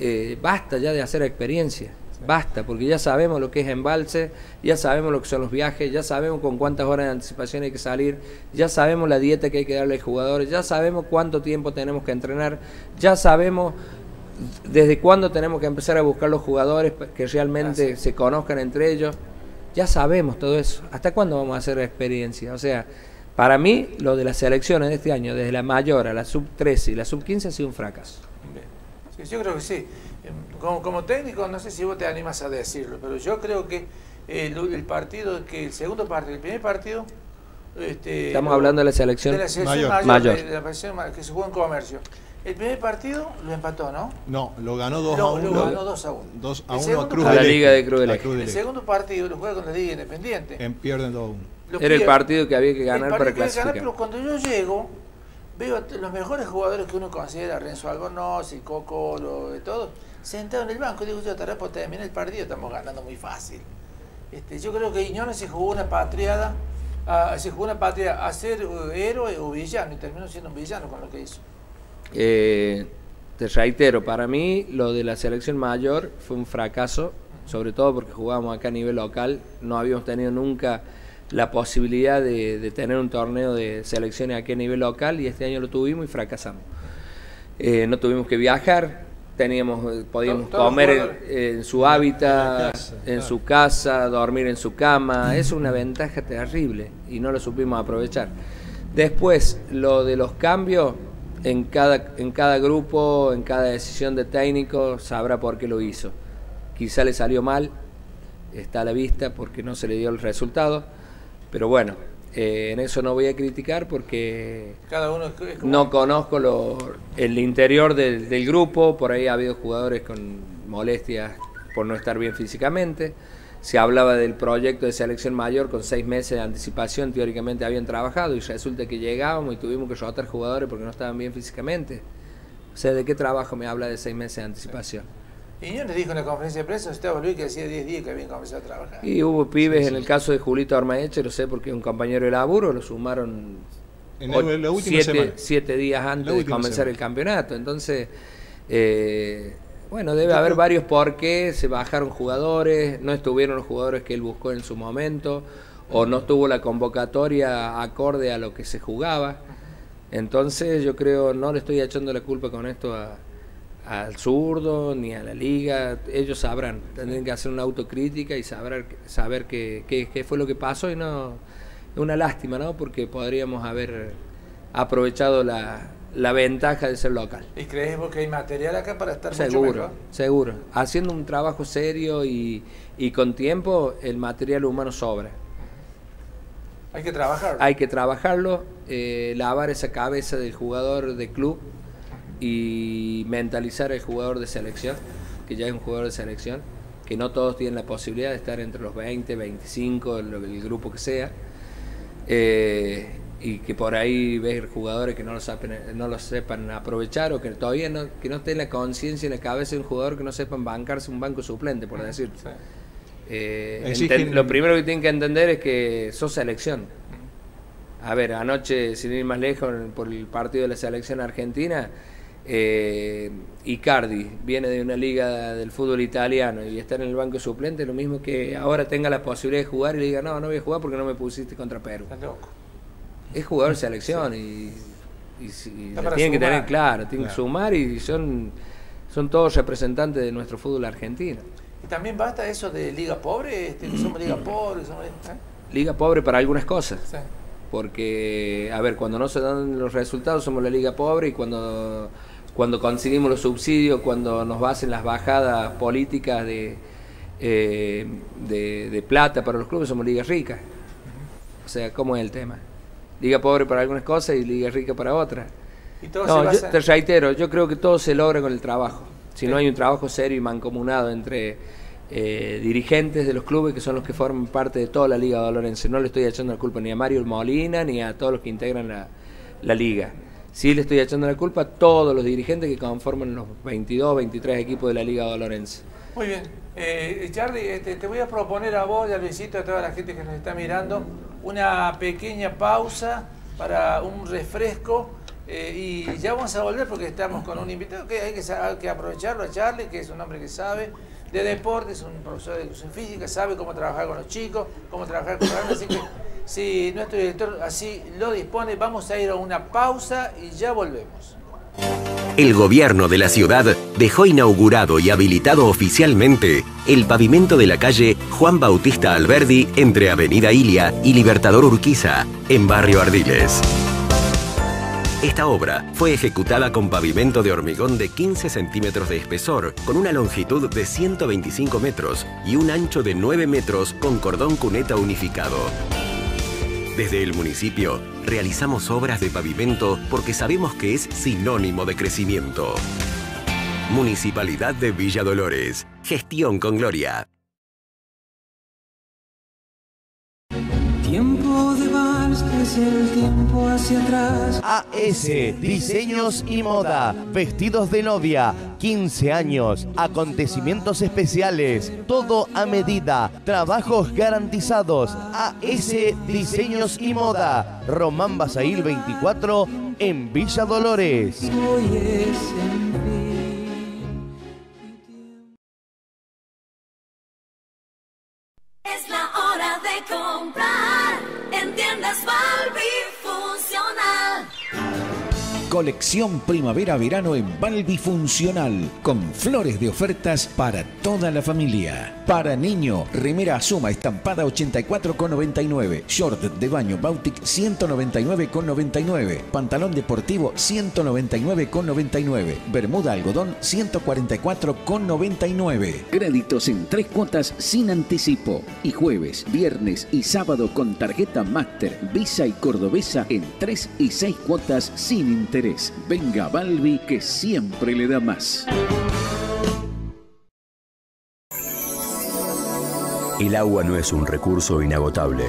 C: Eh, basta ya de hacer experiencia. Basta, porque ya sabemos lo que es embalse, ya sabemos lo que son los viajes, ya sabemos con cuántas horas de anticipación hay que salir, ya sabemos la dieta que hay que darle al jugador, ya sabemos cuánto tiempo tenemos que entrenar, ya sabemos desde cuándo tenemos que empezar a buscar los jugadores que realmente se conozcan entre ellos. Ya sabemos todo eso. ¿Hasta cuándo vamos a hacer experiencia? O sea, para mí lo de las selecciones de este año, desde la mayor a la sub 13 y la sub 15 ha sido un fracaso.
A: Sí, yo creo que sí. Como, técnico, no sé si vos te animas a decirlo, pero yo creo que el, partido, que el segundo partido, el primer partido...
C: Este, Estamos hablando de la selección,
A: de la selección mayor, De la selección que se jugó en comercio. El primer partido lo empató, ¿no?
B: No, lo ganó 2 a 1. Lo
A: ganó 2 a 1.
B: 2 a 1 a Cruz
C: a la Liga de Cruz
A: El segundo partido lo juega con la Liga Independiente.
B: En pierden 2 a 1.
C: Era el partido que había que ganar para clasificar.
A: pero cuando yo llego, veo los mejores jugadores que uno considera, Renzo Albornoz y Coco, lo, de todo, sentado en el banco. Digo, yo, te por terminar el partido, estamos ganando muy fácil. Este, yo creo que Iñones se jugó una patriada, se jugó una patria a ser héroe o villano, y terminó siendo un villano con lo que hizo.
C: Eh, te reitero, para mí lo de la selección mayor fue un fracaso, sobre todo porque jugábamos acá a nivel local, no habíamos tenido nunca la posibilidad de, tener un torneo de selecciones aquí a nivel local y este año lo tuvimos y fracasamos. Eh, no tuvimos que viajar, teníamos, eh, podíamos comer en, su hábitat, en su casa, dormir en su cama, es una ventaja terrible y no lo supimos aprovechar. Después, lo de los cambios, en cada, en cada grupo, en cada decisión de técnico, sabrá por qué lo hizo. Quizá le salió mal, está a la vista porque no se le dio el resultado pero bueno, eh, en eso no voy a criticar porque
A: Cada uno
C: no conozco lo, el interior del, grupo, por ahí ha habido jugadores con molestias por no estar bien físicamente. se hablaba del proyecto de selección mayor con seis meses de anticipación, teóricamente habían trabajado y resulta que llegábamos y tuvimos que rotar jugadores porque no estaban bien físicamente. O sea, ¿de qué trabajo me habla de seis meses de anticipación?
A: Y yo le dijo en la conferencia de prensa, usted volvió que hacía 10 días que habían comenzado a trabajar.
C: Y hubo pibes, en el caso de Julito Armaeche, lo sé porque es un compañero de laburo, lo sumaron
B: En la, la última
C: siete, días antes
B: La
C: de comenzar
B: semana.
C: el campeonato. Entonces, eh, bueno, debe haber varios por qué se bajaron jugadores, no estuvieron los jugadores que él buscó en su momento, o no tuvo la convocatoria acorde a lo que se jugaba. Entonces, yo creo, no le estoy echando la culpa con esto a- al zurdo ni a la liga. Ellos sabrán, tendrán que hacer una autocrítica y saber, saber qué, qué- qué fue lo que pasó y no. Es una lástima, ¿no? Porque podríamos haber aprovechado la, la ventaja de ser local.
A: ¿Y crees vos que hay material acá para estar mucho
C: Seguro,
A: mejor?
C: seguro. Haciendo un trabajo serio y, y con tiempo, el material humano sobra.
A: Hay que trabajar.
C: Hay que trabajarlo, eh, lavar esa cabeza del jugador de club y mentalizar al jugador de selección, que ya es un jugador de selección, que no todos tienen la posibilidad de estar entre los 20, 25, el, el grupo que sea. Eh, y que por ahí ves jugadores que no lo, saben, no lo sepan aprovechar o que todavía no, que no estén la conciencia en la cabeza de un jugador que no sepan bancarse un banco suplente, por decir.
A: Sí.
C: Eh, lo primero que tienen que entender es que sos selección. A ver, anoche, sin ir más lejos, por el partido de la selección argentina, eh, Icardi viene de una liga del fútbol italiano y está en el banco suplente, lo mismo que ahora tenga la posibilidad de jugar y le diga, no, no voy a jugar porque no me pusiste contra Perú.
A: Loco.
C: Es jugador de selección y, y
A: para
C: tienen que tener claro, tienen que sumar y son, son todos representantes de nuestro fútbol argentino.
A: Y también basta eso de liga pobre, este, somos liga pobre, somos, ¿eh?
C: Liga pobre para algunas cosas.
A: Sí.
C: porque, a ver, cuando no se dan los resultados somos la liga pobre y cuando, cuando conseguimos los subsidios, cuando nos hacen las bajadas políticas de, eh, de, de plata para los clubes, somos liga rica. O sea, ¿cómo es el tema? Liga pobre para algunas cosas y liga rica para otras.
A: Y todo
C: No,
A: se
C: yo te reitero, yo creo que todo se logra con el trabajo. Si no hay un trabajo serio y mancomunado entre eh, dirigentes de los clubes que son los que forman parte de toda la Liga Dolorense, no le estoy echando la culpa ni a Mario Molina ni a todos los que integran la, la liga. Sí le estoy echando la culpa a todos los dirigentes que conforman los 22, 23 equipos de la Liga Dolorense.
A: Muy bien. Eh, Charlie, este, te voy a proponer a vos y a Luisito, a toda la gente que nos está mirando, una pequeña pausa para un refresco eh, y ya vamos a volver porque estamos con un invitado que hay que, hay que aprovecharlo, a Charlie, que es un hombre que sabe de deportes, un profesor de educación física, sabe cómo trabajar con los chicos, cómo trabajar con los grandes, así que si nuestro director así lo dispone, vamos a ir a una pausa y ya volvemos.
D: El gobierno de la ciudad dejó inaugurado y habilitado oficialmente el pavimento de la calle Juan Bautista Alberdi entre Avenida Ilia y Libertador Urquiza, en Barrio Ardiles. Esta obra fue ejecutada con pavimento de hormigón de 15 centímetros de espesor, con una longitud de 125 metros y un ancho de 9 metros con cordón cuneta unificado. Desde el municipio realizamos obras de pavimento porque sabemos que es sinónimo de crecimiento. Municipalidad de Villa Dolores. Gestión con Gloria.
E: Tiempo de
F: AS Diseños y Moda, vestidos de novia, 15 años, acontecimientos especiales, todo a medida, trabajos garantizados. AS Diseños y Moda, Román Basail 24 en Villa Dolores.
G: Colección primavera-verano en Balbi Funcional, con flores de ofertas para toda la familia. Para niño, remera Azuma estampada 84,99, short de baño Bautic 199,99, pantalón deportivo 199,99, bermuda algodón 144,99.
H: Créditos en tres cuotas sin anticipo. Y jueves, viernes y sábado con tarjeta Master, Visa y Cordobesa en tres y seis cuotas sin interés. Venga Balbi que siempre le da más.
I: El agua no es un recurso inagotable.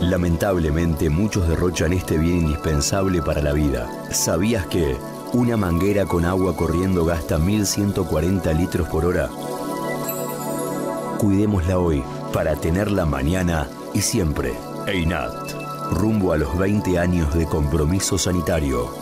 I: Lamentablemente muchos derrochan este bien indispensable para la vida. ¿Sabías que una manguera con agua corriendo gasta 1140 litros por hora? Cuidémosla hoy para tenerla mañana y siempre. EINAT, rumbo a los 20 años de compromiso sanitario.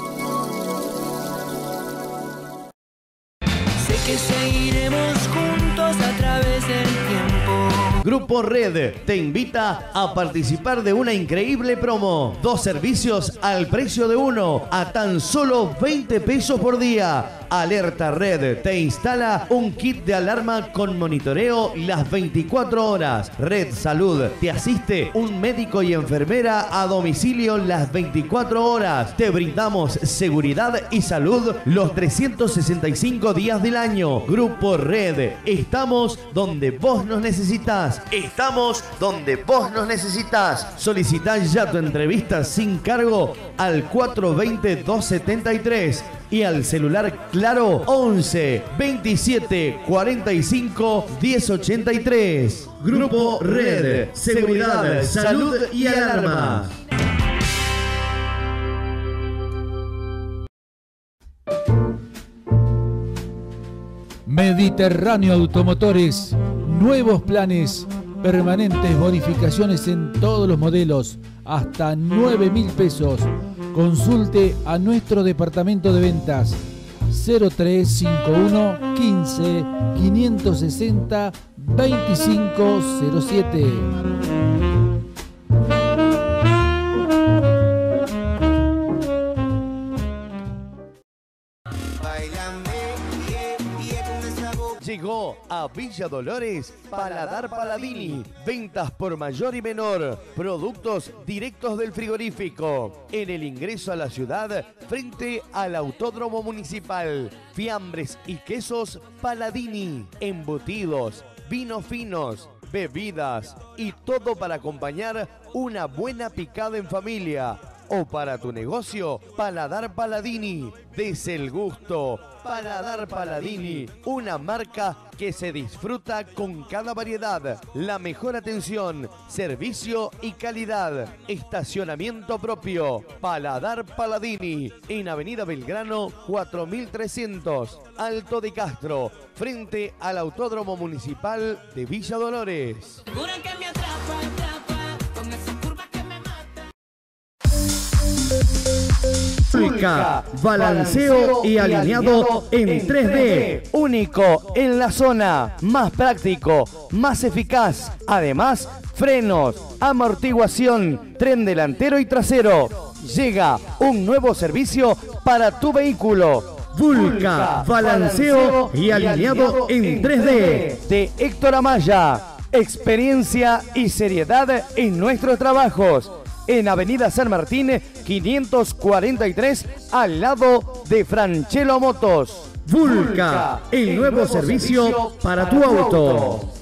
F: Red te invita a participar de una increíble promo. Dos servicios al precio de uno, a tan solo 20 pesos por día. Alerta Red te instala un kit de alarma con monitoreo las 24 horas. Red Salud te asiste un médico y enfermera a domicilio las 24 horas. Te brindamos seguridad y salud los 365 días del año. Grupo Red, estamos donde vos nos necesitas. Estamos donde vos nos necesitas. Solicitá ya tu entrevista sin cargo al 420-273 y al celular Claro 11 27 45 1083. Grupo Red, Seguridad, Salud y Alarma.
J: Mediterráneo Automotores, nuevos planes, permanentes bonificaciones en todos los modelos, hasta 9 mil pesos. Consulte a nuestro departamento de ventas 0351 15 560 2507.
F: A Villa Dolores Paladar Paladini. Ventas por mayor y menor. Productos directos del frigorífico. En el ingreso a la ciudad, frente al Autódromo Municipal. Fiambres y quesos Paladini. Embutidos, vinos finos, bebidas y todo para acompañar una buena picada en familia. O para tu negocio, Paladar Paladini. Des el gusto. Paladar Paladini, una marca que se disfruta con cada variedad. La mejor atención, servicio y calidad. Estacionamiento propio. Paladar Paladini, en Avenida Belgrano 4300, Alto de Castro, frente al Autódromo Municipal de Villa Dolores. Pulca, balanceo y alineado en 3D. Único en la zona. Más práctico, más eficaz. Además, frenos, amortiguación, tren delantero y trasero. Llega un nuevo servicio para tu vehículo. Vulca, balanceo y alineado en 3D. De Héctor Amaya. Experiencia y seriedad en nuestros trabajos en Avenida San Martín 543 al lado de Franchelo Motos. Vulca, el nuevo servicio para tu auto.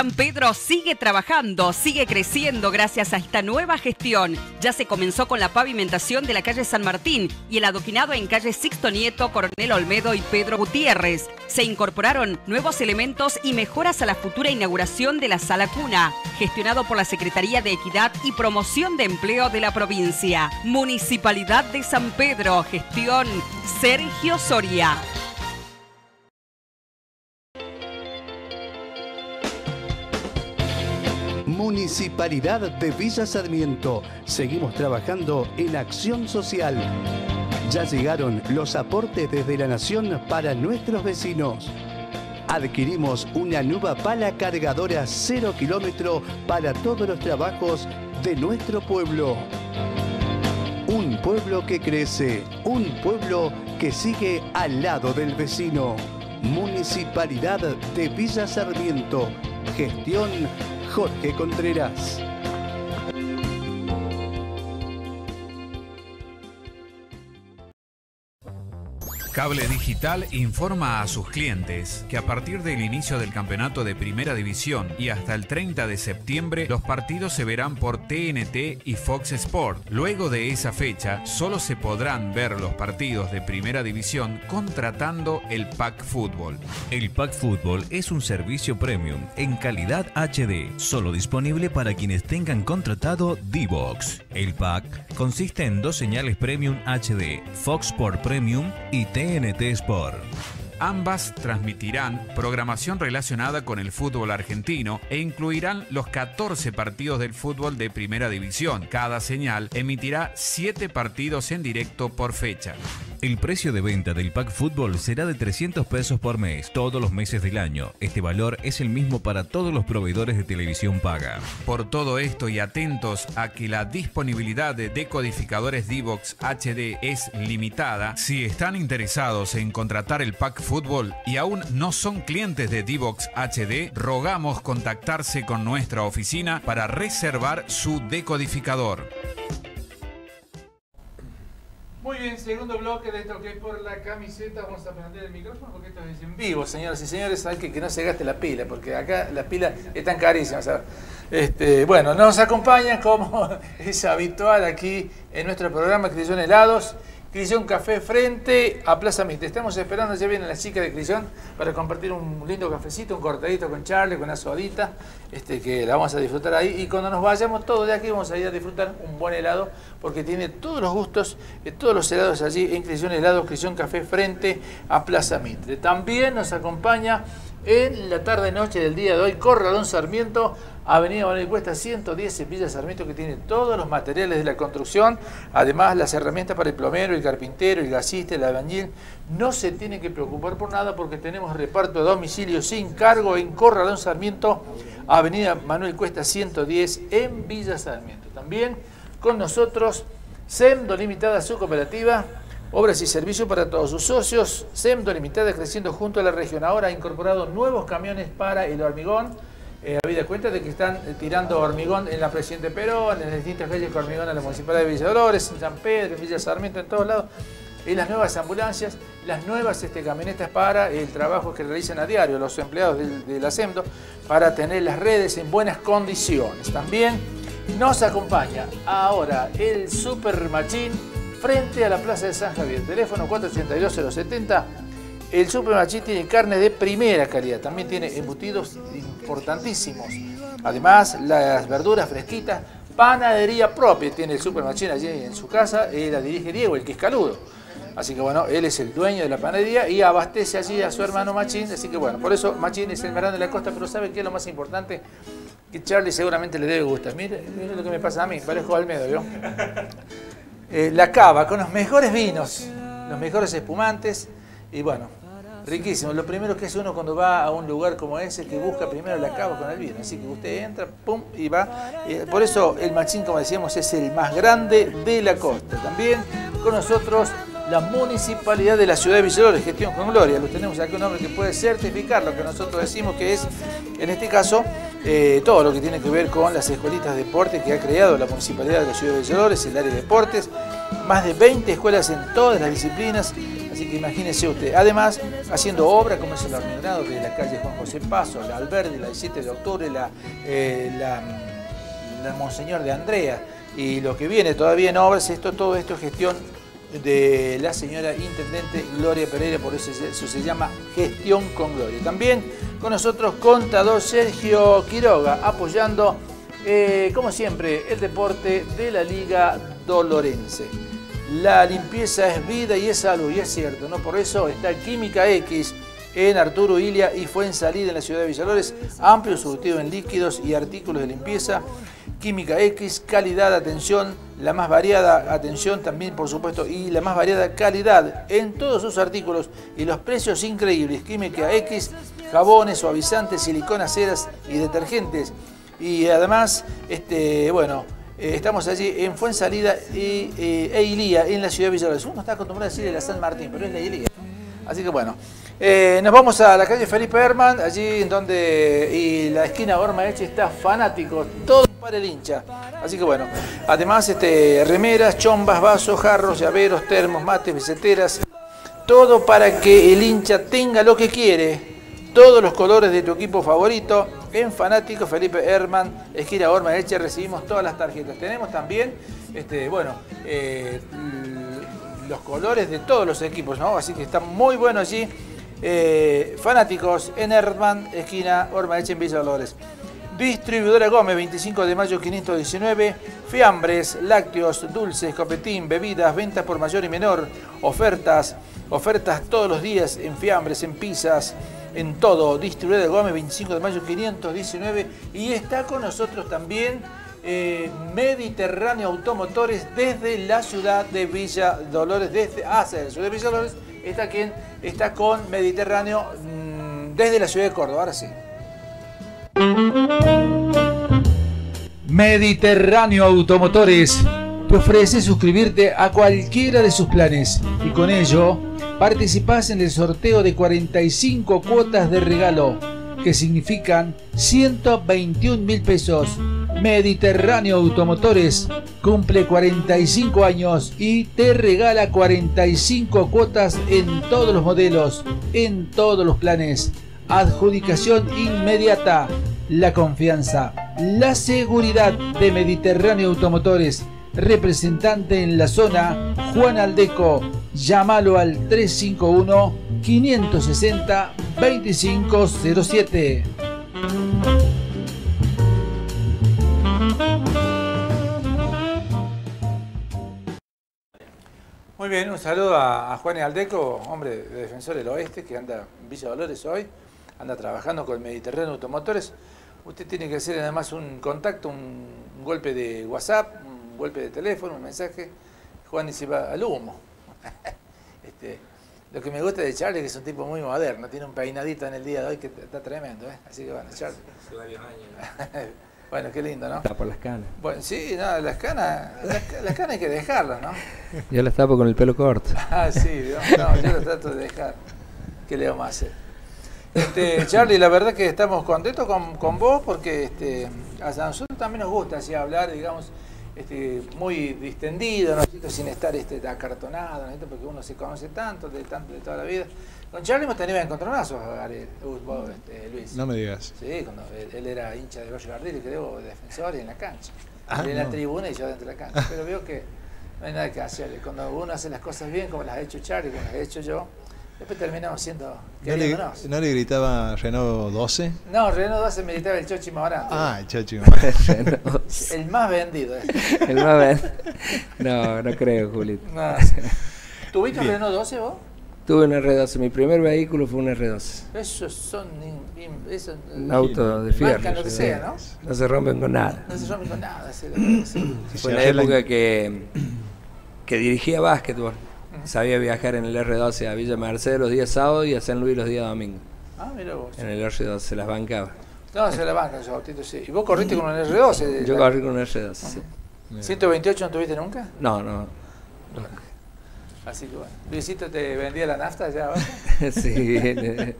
K: San Pedro sigue trabajando, sigue creciendo gracias a esta nueva gestión. Ya se comenzó con la pavimentación de la calle San Martín y el adoquinado en calle Sixto Nieto, Coronel Olmedo y Pedro Gutiérrez. Se incorporaron nuevos elementos y mejoras a la futura inauguración de la Sala Cuna, gestionado por la Secretaría de Equidad y Promoción de Empleo de la provincia. Municipalidad de San Pedro, gestión Sergio Soria.
L: Municipalidad de Villa Sarmiento. Seguimos trabajando en acción social. Ya llegaron los aportes desde la Nación para nuestros vecinos. Adquirimos una nueva pala cargadora 0 kilómetro para todos los trabajos de nuestro pueblo. Un pueblo que crece, un pueblo que sigue al lado del vecino. Municipalidad de Villa Sarmiento. Gestión Jorge Contreras.
M: Cable Digital informa a sus clientes que a partir del inicio del campeonato de Primera División y hasta el 30 de septiembre los partidos se verán por TNT y Fox Sport. Luego de esa fecha solo se podrán ver los partidos de Primera División contratando el Pack Fútbol.
N: El Pack Fútbol es un servicio premium en calidad HD, solo disponible para quienes tengan contratado D-Box. El pack consiste en dos señales premium HD, Fox Sport Premium y TNT Sport.
M: Ambas transmitirán programación relacionada con el fútbol argentino e incluirán los 14 partidos del fútbol de primera división. Cada señal emitirá 7 partidos en directo por fecha.
N: El precio de venta del pack fútbol será de 300 pesos por mes, todos los meses del año. Este valor es el mismo para todos los proveedores de televisión paga.
M: Por todo esto y atentos a que la disponibilidad de decodificadores Divox HD es limitada, si están interesados en contratar el pack fútbol y aún no son clientes de Divox HD, rogamos contactarse con nuestra oficina para reservar su decodificador.
A: Muy bien, segundo bloque de esto que es por la camiseta. Vamos a prender el micrófono porque esto es en vivo, señoras y señores. Hay que, que no se gaste la pila, porque acá la pila están carísimas. Este, bueno, nos acompañan como es habitual aquí en nuestro programa Crisión Helados. Crisión Café frente a Plaza Mitre. Estamos esperando, ya viene la chica de Crisión para compartir un lindo cafecito, un cortadito con Charlie, con una sodita, este, que la vamos a disfrutar ahí. Y cuando nos vayamos todos de aquí vamos a ir a disfrutar un buen helado, porque tiene todos los gustos, eh, todos los helados allí en Crisión Helados, Crisión Café frente a Plaza Mitre. También nos acompaña en la tarde-noche del día de hoy, Corralón Sarmiento, Avenida Manuel Cuesta 110 en Villa Sarmiento, que tiene todos los materiales de la construcción, además las herramientas para el plomero, el carpintero, el gasista, el albañil. No se tiene que preocupar por nada porque tenemos reparto de domicilio sin cargo en Corralón Sarmiento, Avenida Manuel Cuesta 110 en Villa Sarmiento. También con nosotros SEMDO Limitada, su cooperativa, Obras y servicios para todos sus socios. SEMDO Limitada creciendo junto a la región. Ahora ha incorporado nuevos camiones para el hormigón. Eh, habida cuenta de que están eh, tirando hormigón en la Presidente Perón, en las distintas calles con hormigón en la Municipalidad de Villa Dolores, en San Pedro, en Villa Sarmiento, en todos lados. Y las nuevas ambulancias, las nuevas este, camionetas para el trabajo que realizan a diario los empleados del, de la SEMDO para tener las redes en buenas condiciones. También nos acompaña ahora el Super Machín frente a la Plaza de San Javier. Teléfono 482-070. El Super Machín tiene carne de primera calidad. También tiene embutidos importantísimos. Además, las verduras fresquitas. Panadería propia tiene el Super Machín allí en su casa. Eh, la dirige Diego, el que es caludo. Así que bueno, él es el dueño de la panadería y abastece allí a su hermano Machín. Así que bueno, por eso Machín es el verano de la costa. Pero ¿sabe qué es lo más importante? Que Charlie seguramente le debe gustar. Mire, mire lo que me pasa a mí. Parezco Almedo, ¿vio? Eh, la cava con los mejores vinos, los mejores espumantes y bueno, riquísimo. Lo primero que hace uno cuando va a un lugar como ese es que busca primero la cava con el vino. Así que usted entra, pum, y va. Por eso el machín, como decíamos, es el más grande de la costa. También con nosotros la Municipalidad de la Ciudad de Villalobos, gestión con gloria. Lo tenemos aquí un hombre que puede certificar lo que nosotros decimos que es, en este caso, eh, todo lo que tiene que ver con las escuelitas de deporte que ha creado la Municipalidad de la Ciudad de Villalobos, el área de deportes, más de 20 escuelas en todas las disciplinas, así que imagínese usted. Además, haciendo obra como es el hormigonado de la calle Juan José Paso, la Alberdi, la 17 de octubre, la, eh, la Monseñor de Andrea, y lo que viene todavía en obras, esto, todo esto es gestión de la señora Intendente Gloria Pereira, por eso, eso se llama Gestión con Gloria. También con nosotros contador Sergio Quiroga, apoyando, eh, como siempre, el deporte de la Liga Dolorense. La limpieza es vida y es salud, y es cierto, ¿no? Por eso está Química X en Arturo Ilia y fue en salida en la ciudad de Villalores, amplio surtido en líquidos y artículos de limpieza. Química X, calidad, atención, la más variada atención también, por supuesto, y la más variada calidad en todos sus artículos y los precios increíbles. Química X, jabones, suavizantes, siliconas, ceras y detergentes. Y además, este, bueno, eh, estamos allí en Fuensalida y, eh, e Ilía, en la ciudad de Villalobos. Uno está acostumbrado a decir la San Martín, pero es la Ilía. Así que bueno, eh, nos vamos a la calle Felipe Herman, allí en donde y la esquina Orma Eche está fanático, todo para el hincha. Así que bueno, además este, remeras, chombas, vasos, jarros, llaveros, termos, mates, biceteras, todo para que el hincha tenga lo que quiere. Todos los colores de tu equipo favorito. En Fanático Felipe Herman, esquina Orma Eche, recibimos todas las tarjetas. Tenemos también, este, bueno, eh, los colores de todos los equipos, ¿no? Así que está muy bueno allí. Eh, fanáticos en Erdman, esquina Ormaeche en Villa Dolores. Distribuidora Gómez, 25 de mayo 519. Fiambres, lácteos, dulces, copetín, bebidas, ventas por mayor y menor. Ofertas, ofertas todos los días en fiambres, en pizzas, en todo. Distribuidora Gómez, 25 de mayo 519. Y está con nosotros también eh, Mediterráneo Automotores desde la ciudad de Villa Dolores, desde hacia la ciudad de Villa Dolores, está quien está con Mediterráneo mm, desde la ciudad de Córdoba, ahora sí.
J: Mediterráneo Automotores te ofrece suscribirte a cualquiera de sus planes y con ello participás en el sorteo de 45 cuotas de regalo que significan 121 mil pesos. Mediterráneo Automotores cumple 45 años y te regala 45 cuotas en todos los modelos, en todos los planes. Adjudicación inmediata, la confianza, la seguridad de Mediterráneo Automotores. Representante en la zona, Juan Aldeco. Llámalo al 351 560 2507.
A: Muy bien, un saludo a, a Juan Aldeco, hombre de Defensor del Oeste, que anda en Villa Dolores hoy, anda trabajando con Mediterráneo Automotores. Usted tiene que hacer además un contacto, un, golpe de WhatsApp, golpe de teléfono, un mensaje. Juan y se va al humo. Este, lo que me gusta de Charlie es que es un tipo muy moderno, tiene un peinadito en el día de hoy que está tremendo, ¿eh? Así que bueno, Charlie.
C: Hace varios años.
A: bueno, qué lindo, ¿no?
C: Está por las canas.
A: Bueno, sí, no, las canas, las, las canas hay que dejarlas, ¿no?
C: Yo las tapo con el pelo corto.
A: Ah, sí, no, no, yo lo trato de dejar. ¿Qué le vamos a hacer? Este, Charlie, la verdad que estamos contentos con, con vos porque este, a nosotros también nos gusta así hablar, digamos, este, muy distendido, ¿no? sin estar este, acartonado, ¿no? porque uno se conoce tanto de, tanto de toda la vida. Con Charlie hemos tenido encontronazos, vos, este, Luis.
B: No me digas.
A: Sí, cuando él, él era hincha de Roger Gardel, creo, defensor y en la cancha.
B: Ah,
A: en la
B: no.
A: tribuna y yo dentro de la cancha. Pero veo que no hay nada que hacerle. Cuando uno hace las cosas bien, como las ha hecho Charlie, como las he hecho yo, después terminamos siendo
B: ¿No le. ¿No le gritaba Renault 12?
A: No, Renault 12 militaba el Chochi Maurante.
B: Ah, el Chachi.
A: El más vendido. eh.
C: El más ven- No, no creo, Julito.
A: No. ¿Tuviste un
C: Bien.
A: Renault 12 vos?
C: Tuve un R12, mi primer vehículo fue un R12.
A: Esos son. in- in- esos,
C: Un auto de fierro.
A: Marca lo que sea, ¿no?
C: No se rompen con nada.
A: No se rompen con nada.
C: Fue en la época que, que dirigía básquetbol. Sabía viajar en el R12 a Villa Mercedes los días sábados y a San Luis los días domingos.
A: Ah, mira vos.
C: En el R12 se las bancaba.
A: No, se la bancan esos autitos, sí. ¿Y vos corriste con un R12? de
C: Yo corrí con un R12, sí.
A: ¿128 no tuviste nunca?
C: No, no.
A: Así que bueno. Luisito te vendía la nafta allá abajo.
C: sí, en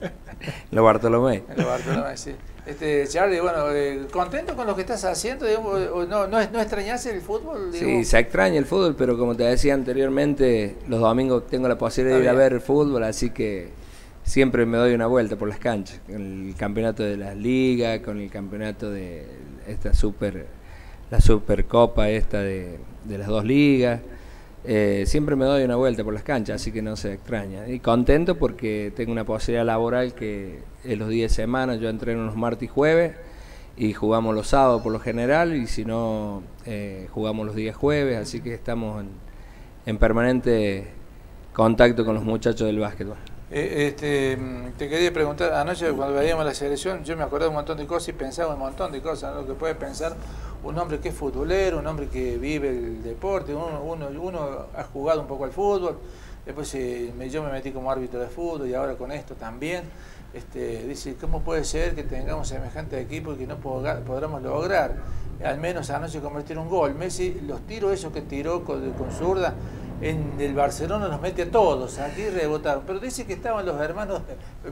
C: lo Bartolomé.
A: En lo Bartolomé, sí. Este, Charlie, bueno, eh, ¿contento con lo que estás haciendo? Digamos, no, no, no el fútbol?
C: Sí, se extraña el fútbol, pero como te decía anteriormente, los domingos tengo la posibilidad de ir a ver el fútbol, así que siempre me doy una vuelta por las canchas, con el campeonato de la liga, con el campeonato de esta super, la supercopa esta de, de las dos ligas. Eh, siempre me doy una vuelta por las canchas, así que no se extraña. Y contento porque tengo una posibilidad laboral que es los días de semana, yo entreno los martes y jueves y jugamos los sábados por lo general y si no eh, jugamos los días jueves, así que estamos en, en permanente contacto con los muchachos del básquetbol.
A: Eh, este, mm, te quería preguntar, anoche cuando veíamos la selección, yo me acordé de un montón de cosas y pensaba un montón de cosas, lo que puede pensar un hombre que es futbolero, un hombre que vive el deporte, uno, uno, uno ha jugado un poco al fútbol, después eh, yo me metí como árbitro de fútbol y ahora con esto también. Este, dice, ¿cómo puede ser que tengamos semejante equipo y que no podamos lograr al menos anoche convertir un gol? Messi, los tiros esos que tiró con, con zurda en el Barcelona los mete a todos, aquí rebotaron. Pero dice que estaban los hermanos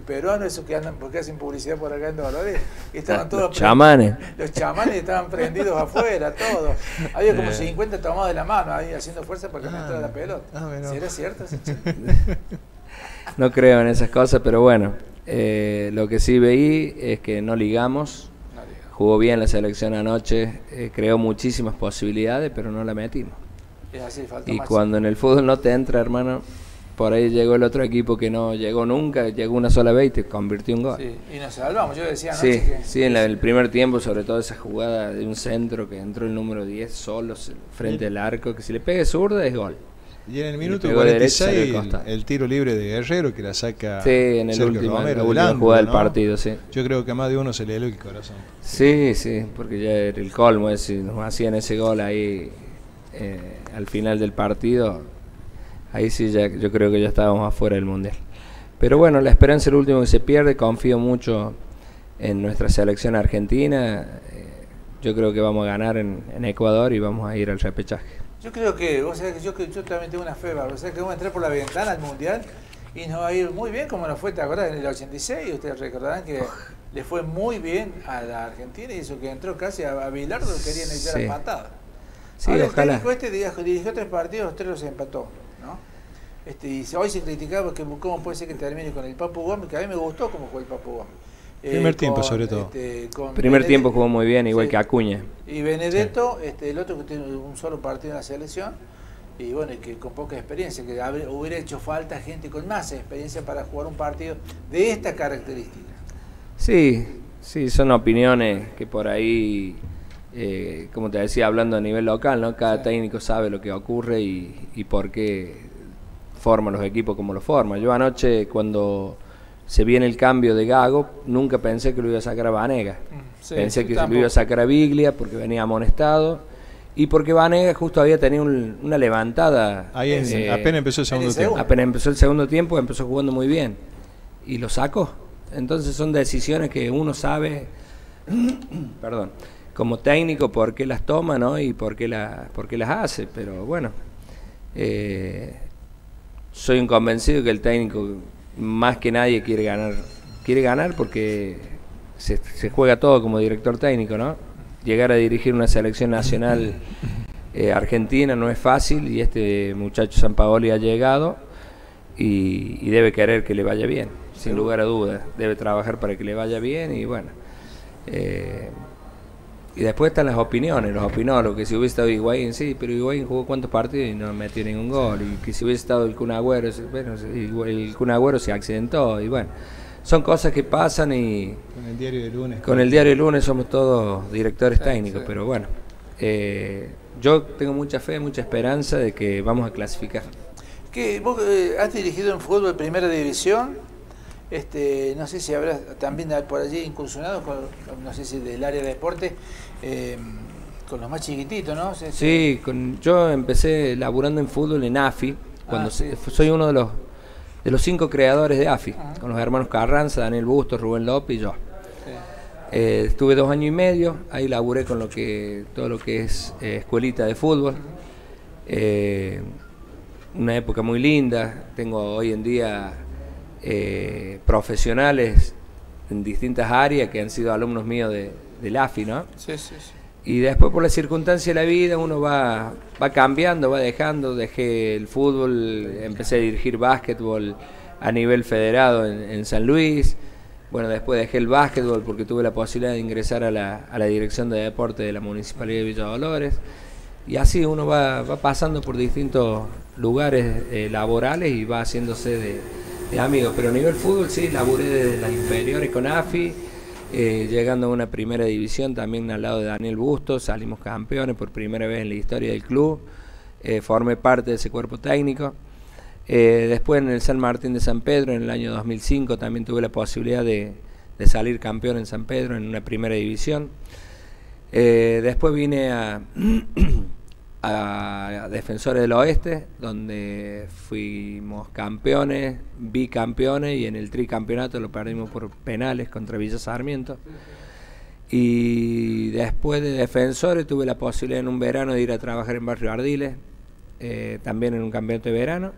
A: peruanos, esos que andan porque hacen publicidad por acá en Dolores, que estaban
C: Los
A: todos pre-
C: chamanes.
A: Los chamanes estaban prendidos afuera, todos. Había como
C: Eh.
A: 50 tomados de la mano ahí haciendo fuerza para que no entrara la pelota.
B: ah.
A: ¿Será cierto? ese?
C: No creo en esas cosas, pero bueno, eh, lo que sí veí es que no ligamos. Jugó bien la selección anoche, eh, creó muchísimas posibilidades, pero no la metimos.
A: Es así, falta
C: Y
A: más.
C: cuando en el fútbol no te entra, hermano, por ahí llegó el otro equipo que no llegó nunca, llegó una sola vez y te convirtió en gol.
A: Sí, y nos salvamos. Yo decía anoche
C: Sí,
A: que
C: sí, en la- el primer tiempo, sobre todo esa jugada de un centro que entró el número 10 solo frente al arco, que si le pegue zurda es gol.
B: Y en el minuto
C: le pegó derecha,
B: 46
C: salió al
B: el, tiro libre de Guerrero que la saca
C: Sí, en el
B: Sergio
C: último-
B: Romero
C: la jugada del
B: ¿no?
C: partido, sí.
B: Yo creo que a más de uno se le heló el corazón.
C: Sí, sí, porque ya era el colmo, es, si nos hacían ese gol ahí eh, al final del partido, ahí sí ya, yo creo que ya estábamos afuera del Mundial. Pero bueno, la esperanza es lo último que se pierde, confío mucho en nuestra selección argentina, eh, yo creo que vamos a ganar en, en Ecuador y vamos a ir al repechaje.
A: Yo creo que, o sea, yo, yo también tengo una fe, o sea, que vamos a entrar por la ventana al Mundial y nos va a ir muy bien, como nos fue, ¿te acordás? En el 86, ustedes recordarán que le fue muy bien a la Argentina y eso que entró casi a, a Bilardo, querían echar
C: Sí.
A: a patada.
C: Sí,
A: Ahora,
C: ojalá.
A: El técnico este dirigió, dirigió tres partidos, los tres los empató, ¿no? Este, y hoy se criticaba que cómo puede ser que termine con el Papu Gómez, que a mí me gustó cómo jugó el Papu Gómez. Eh,
B: Primer tiempo, sobre todo.
A: este, con
C: Primer
A: Benedetto-
C: tiempo jugó muy bien, igual
A: Sí.
C: que Acuña.
A: y Benedetto, este, el otro que tiene un solo partido en la selección, y bueno, y que con poca experiencia, que habría- hubiera hecho falta gente con más experiencia para jugar un partido de esta característica.
C: Sí, sí, son opiniones que por ahí, eh, como te decía, hablando a nivel local, ¿no? Cada técnico sabe lo que ocurre y, y por qué forma los equipos como lo forma. Yo anoche, cuando se viene el cambio de Gago, nunca pensé que lo iba a sacar a Vanega.
A: sí,
C: pensé que lo
A: tampoco.
C: iba a sacar a Biglia porque venía amonestado y porque Vanega justo había tenido un- una levantada.
B: Ahí en- apenas empezó el segundo tiempo.
C: Apenas empezó el segundo tiempo, empezó jugando muy bien y lo sacó. Entonces son decisiones que uno sabe, perdón, como técnico por qué las toma, ¿no? Y por qué, la, por qué las hace. Pero bueno, eh, soy un convencido que el técnico más que nadie quiere ganar. Quiere ganar porque se, se juega todo como director técnico, ¿no? Llegar a dirigir una selección nacional eh, argentina no es fácil y este muchacho San Paoli ha llegado y, y debe querer que le vaya bien, sin lugar a dudas. Debe trabajar para que le vaya bien y bueno. eh, y después están las opiniones, los opinólogos, que si hubiese estado Higuaín, sí, pero Higuaín jugó cuántos partidos y no metió ningún gol. Y que si hubiese estado el Kun Agüero, bueno, el Kun Agüero se accidentó. Y bueno, son cosas que pasan y
B: Con el diario de lunes.
C: con el diario El lunes somos todos directores técnicos, pero bueno, eh, yo tengo mucha fe, mucha esperanza de que vamos a clasificar.
A: Que vos eh, has dirigido en fútbol primera división, este, no sé si habrás también por allí incursionado, con, no sé si del área de deporte, eh, con los más chiquititos, ¿no? Sí,
C: Sí, con, yo empecé laburando en fútbol en AFI, cuando
A: Ah, sí.
C: soy uno de los de los cinco creadores de AFI, con los hermanos Carranza, Daniel Bustos, Rubén López y yo. Eh, estuve dos años y medio, ahí laburé con lo que todo lo que es eh, escuelita de fútbol. Eh, una época muy linda. Tengo hoy en día profesionales en distintas áreas que han sido alumnos míos de, del AFI, ¿no?
A: Sí, sí, sí.
C: Y después por la circunstancia de la vida uno va, va cambiando, va dejando, dejé el fútbol, empecé a dirigir básquetbol a nivel federado en, en San Luis. Bueno, después dejé el básquetbol porque tuve la posibilidad de ingresar a la, a la dirección de deporte de la Municipalidad de Villa Dolores. Y así uno va, va pasando por distintos lugares eh, laborales y va haciéndose de, de amigos. Pero a nivel fútbol sí, laburé desde las inferiores con AFI, eh, llegando a una primera división también al lado de Daniel Bustos, salimos campeones por primera vez en la historia del club, eh, formé parte de ese cuerpo técnico. Eh, después en el San Martín de San Pedro, en el año 2005, también tuve la posibilidad de, de salir campeón en San Pedro, en una primera división. Después vine a, a Defensores del Oeste, donde fuimos campeones, bicampeones y en el tricampeonato lo perdimos por penales contra Villa Sarmiento. Y después de Defensores tuve la posibilidad en un verano de ir a trabajar en Barrio Ardiles, eh, también en un campeonato de verano.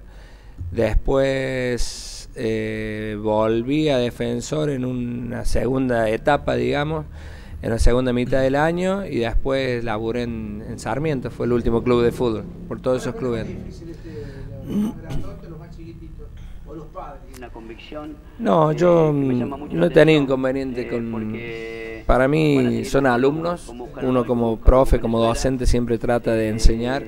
C: Después eh, volví a Defensor en una segunda etapa, digamos, en la segunda mitad del año y después laburé en, en Sarmiento, fue el último club de fútbol, por todos esos clubes. No, yo no he tenido inconveniente con... Para mí son alumnos, uno como profe, como docente siempre trata de enseñar.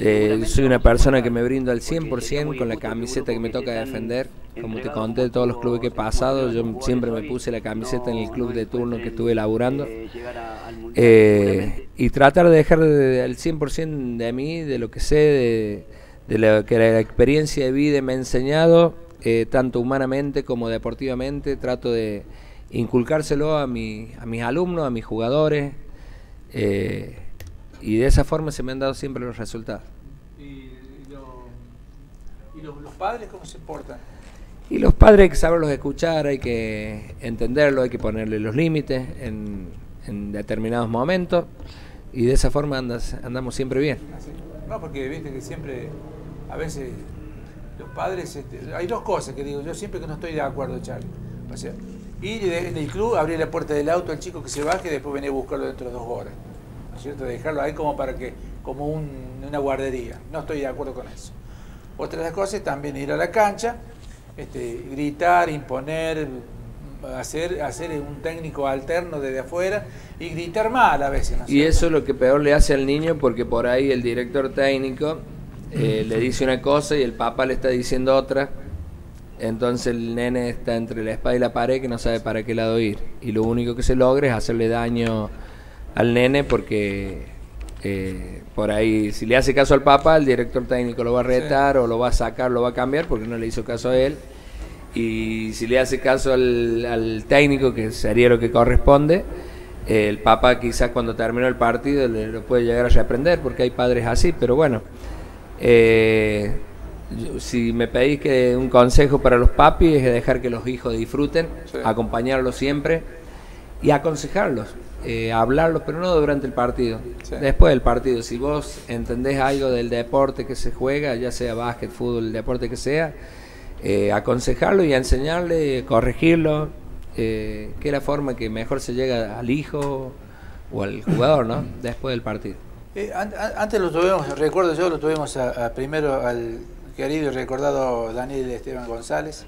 C: Eh, soy una persona que me brindo al
O: porque
C: 100%
O: estamos
C: con la camiseta que me toca defender. Como te conté de todos los clubes que he pasado, yo siempre me puse la camiseta en el club de turno que estuve laburando.
O: eh, mundial,
C: Eh, y tratar de dejar de- al 100% de mí, de lo que sé, de, de lo que la experiencia de vida me ha enseñado, eh, tanto humanamente como deportivamente, trato de inculcárselo a, mi, a mis alumnos, a mis jugadores, eh, y de esa forma se me han dado siempre los resultados.
A: ¿Y, lo- y los, los padres cómo se portan?
C: Y los padres hay que saberlos escuchar, hay que entenderlo, hay que ponerle los límites en, en determinados momentos, y de esa forma andas, andamos siempre bien.
A: Así. No, porque viste que siempre, a veces, los padres, este, hay dos cosas que digo, yo siempre que no estoy de acuerdo, Charlie. O sea, ir de- del club, abrir la puerta del auto al chico que se baje y después venir a buscarlo dentro de dos horas. ¿No es cierto? Dejarlo ahí como para que, como un- una guardería. No estoy de acuerdo con eso. Otra de las cosas es también ir a la cancha, este, gritar, imponer, hacer, hacer un técnico alterno desde afuera y gritar mal a veces. ¿no es
C: Y
A: cierto?
C: eso es lo que peor le hace al niño porque por ahí el director técnico eh, le dice una cosa y el papá le está diciendo otra. Entonces el nene está entre la espada y la pared que no sabe para qué lado ir. Y lo único que se logra es hacerle daño al nene porque eh, por ahí si le hace caso al papá, el director técnico lo va a retar o lo va a sacar, lo va a cambiar porque no le hizo caso a él. Y si le hace caso al, al técnico, que sería lo que corresponde, eh, el papá quizás cuando terminó el partido le, lo puede llegar a reprender porque hay padres así, pero bueno. eh, si me pedís que un consejo para los papis es dejar que los hijos disfruten, acompañarlos siempre y aconsejarlos, eh, hablarlos, pero no durante el partido. Después del partido, si vos entendés algo del deporte que se juega, ya sea básquet, fútbol, el deporte que sea, eh, aconsejarlo y enseñarle, corregirlo, eh, que es la forma que mejor se llega al hijo o al jugador, ¿no? Después del partido.
A: Eh, an- an- antes lo tuvimos, recuerdo yo, lo tuvimos a- a primero al querido y recordado Daniel Esteban González,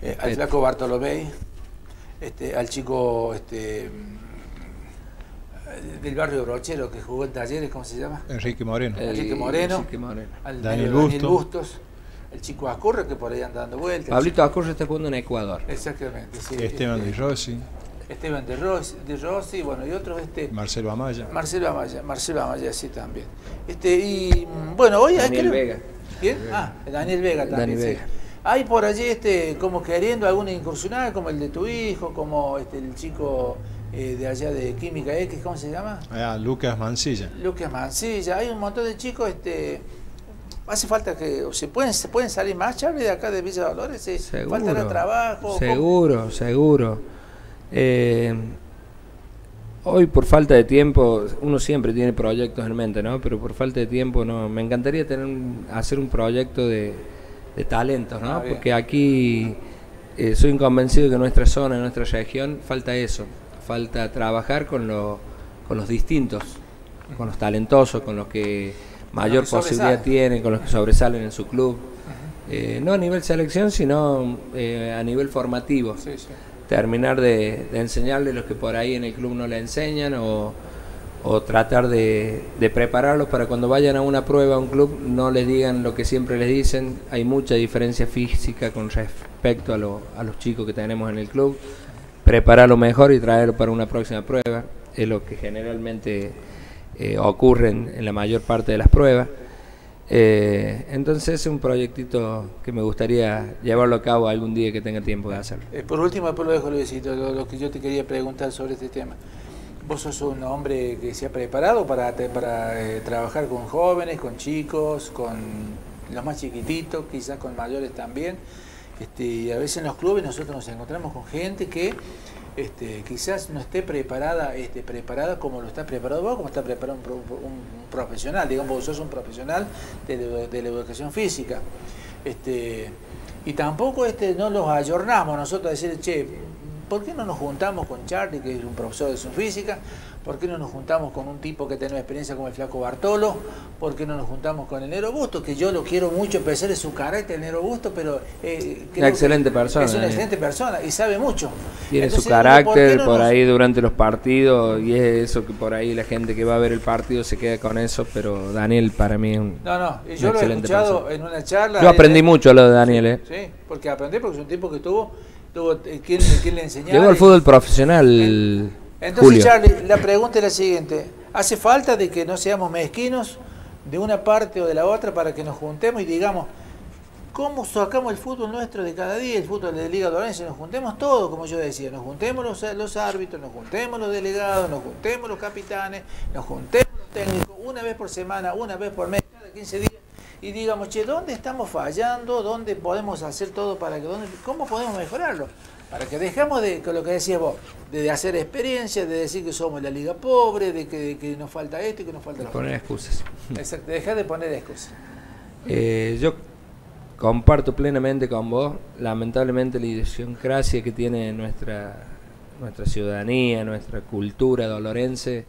A: eh, al
C: Este.
A: flaco Bartolomé, este, al chico este, del barrio Brochero que jugó en talleres, ¿cómo se llama?
B: Enrique Moreno.
A: Enrique Moreno,
C: Enrique Moreno.
A: al
B: Daniel
A: negro Daniel
B: Busto.
A: Bustos, el chico Acurre que por ahí anda dando vueltas.
C: Pablito Acurre está jugando en Ecuador.
A: Exactamente, sí.
B: Esteban
A: Este,
B: Di Rossi,
A: Esteban de Rossi, de Rossi, bueno, y otros este
B: Marcelo Amaya.
A: Marcelo Amaya, Marcelo Amaya sí también. Este y mm, bueno, hoy hay
C: Daniel
A: creo-
C: Vega.
A: ¿Quién? Ah, Daniel Vega también.
C: Dani
A: sí.
C: Vega.
A: Hay por allí este como queriendo alguna incursional como el de tu hijo, como este el chico eh, de allá de Química X, ¿cómo se llama?
B: Ah, Lucas Mancilla.
A: Lucas Mancilla, hay un montón de chicos, este hace falta que o se pueden se pueden salir más Charlie de acá de Villa Dolores, sí. falta de trabajo.
C: Seguro, seguro. Eh, hoy por falta de tiempo, uno siempre tiene proyectos en mente, ¿no? Pero por falta de tiempo no. Me encantaría tener un- hacer un proyecto de, de talentos, ¿no?
A: Ah.
C: Porque aquí eh, soy convencido que en nuestra zona, en nuestra región, falta eso. Falta trabajar con, lo- con los distintos, con los talentosos, con los que mayor
A: que
C: posibilidad
A: sobresalen.
C: tienen, con los que sobresalen en su club. Eh, no a nivel selección, sino eh, a nivel formativo.
A: Sí, sí.
C: Terminar de, de enseñarles los que por ahí en el club no le enseñan o, o tratar de, de prepararlos para cuando vayan a una prueba a un club no les digan lo que siempre les dicen. Hay mucha diferencia física con respecto a, lo- a los chicos que tenemos en el club. Prepararlo mejor y traerlo para una próxima prueba es lo que generalmente eh, ocurre en, la mayor parte de las pruebas. Eh, entonces es un proyectito que me gustaría llevarlo a cabo algún día que tenga tiempo de hacerlo.
A: Eh, por último, después lo dejo Luisito, lo, lo que yo te quería preguntar sobre este tema. Vos sos un hombre que se ha preparado para, para eh, trabajar con jóvenes, con chicos, con los más chiquititos, quizás con mayores también. Este, y a veces en los clubes nosotros nos encontramos con gente que este, quizás no esté preparada, este, preparada como lo está preparado vos, como está preparado un, pro- un- un profesional. Digamos, vos sos un profesional de, la- educación física. Y tampoco este, no los ayornamos nosotros a decir, che, ¿por qué no nos juntamos con Charlie, que es un profesor de educación física? ¿Por qué no nos juntamos con un tipo que tiene experiencia como el flaco Bartolo? ¿Por qué no nos juntamos con el Nero Busto? Que yo lo quiero mucho, a pesar de su carácter, el Nero Busto, pero... eh,
C: Una excelente persona,
A: Es una
C: eh.
A: excelente persona y sabe mucho.
C: Tiene
A: Entonces,
C: su
A: digo, ¿por
C: carácter
A: no
C: por
A: nos-
C: ahí durante los partidos y es eso que por ahí la gente que va a ver el partido se queda con eso, pero Daniel para mí es un
A: No, no, yo lo he
C: excelente
A: escuchado
C: persona.
A: en una charla.
C: Yo aprendí mucho lo de Daniel, ¿eh?
A: Sí, porque aprendí porque es un tipo que tuvo, tuvo eh, quien le enseñaba.
C: Llegó al fútbol profesional,
A: Entonces,
C: Julio.
A: Charlie, la pregunta es la siguiente. ¿Hace falta de que no seamos mezquinos de una parte o de la otra para que nos juntemos y digamos, ¿cómo sacamos el fútbol nuestro de cada día, el fútbol de Liga Dorense? Nos juntemos todos, como yo decía, nos juntemos los, los árbitros, nos juntemos los delegados, nos juntemos los capitanes, nos juntemos los técnicos, una vez por semana, una vez por mes, cada 15 días, y digamos, che, ¿dónde estamos fallando? ¿Dónde podemos hacer todo para que, dónde, cómo podemos mejorarlo? Para que dejamos de, con lo que decías vos, de hacer experiencia, de decir que somos la liga pobre, de que, de que nos falta esto y que nos falta
C: De
A: lo
C: poner
A: otro.
C: excusas.
A: Exacto, dejar de poner excusas.
C: Eh, yo comparto plenamente con vos, lamentablemente la idiosincrasia que tiene nuestra, nuestra ciudadanía, nuestra cultura dolorense,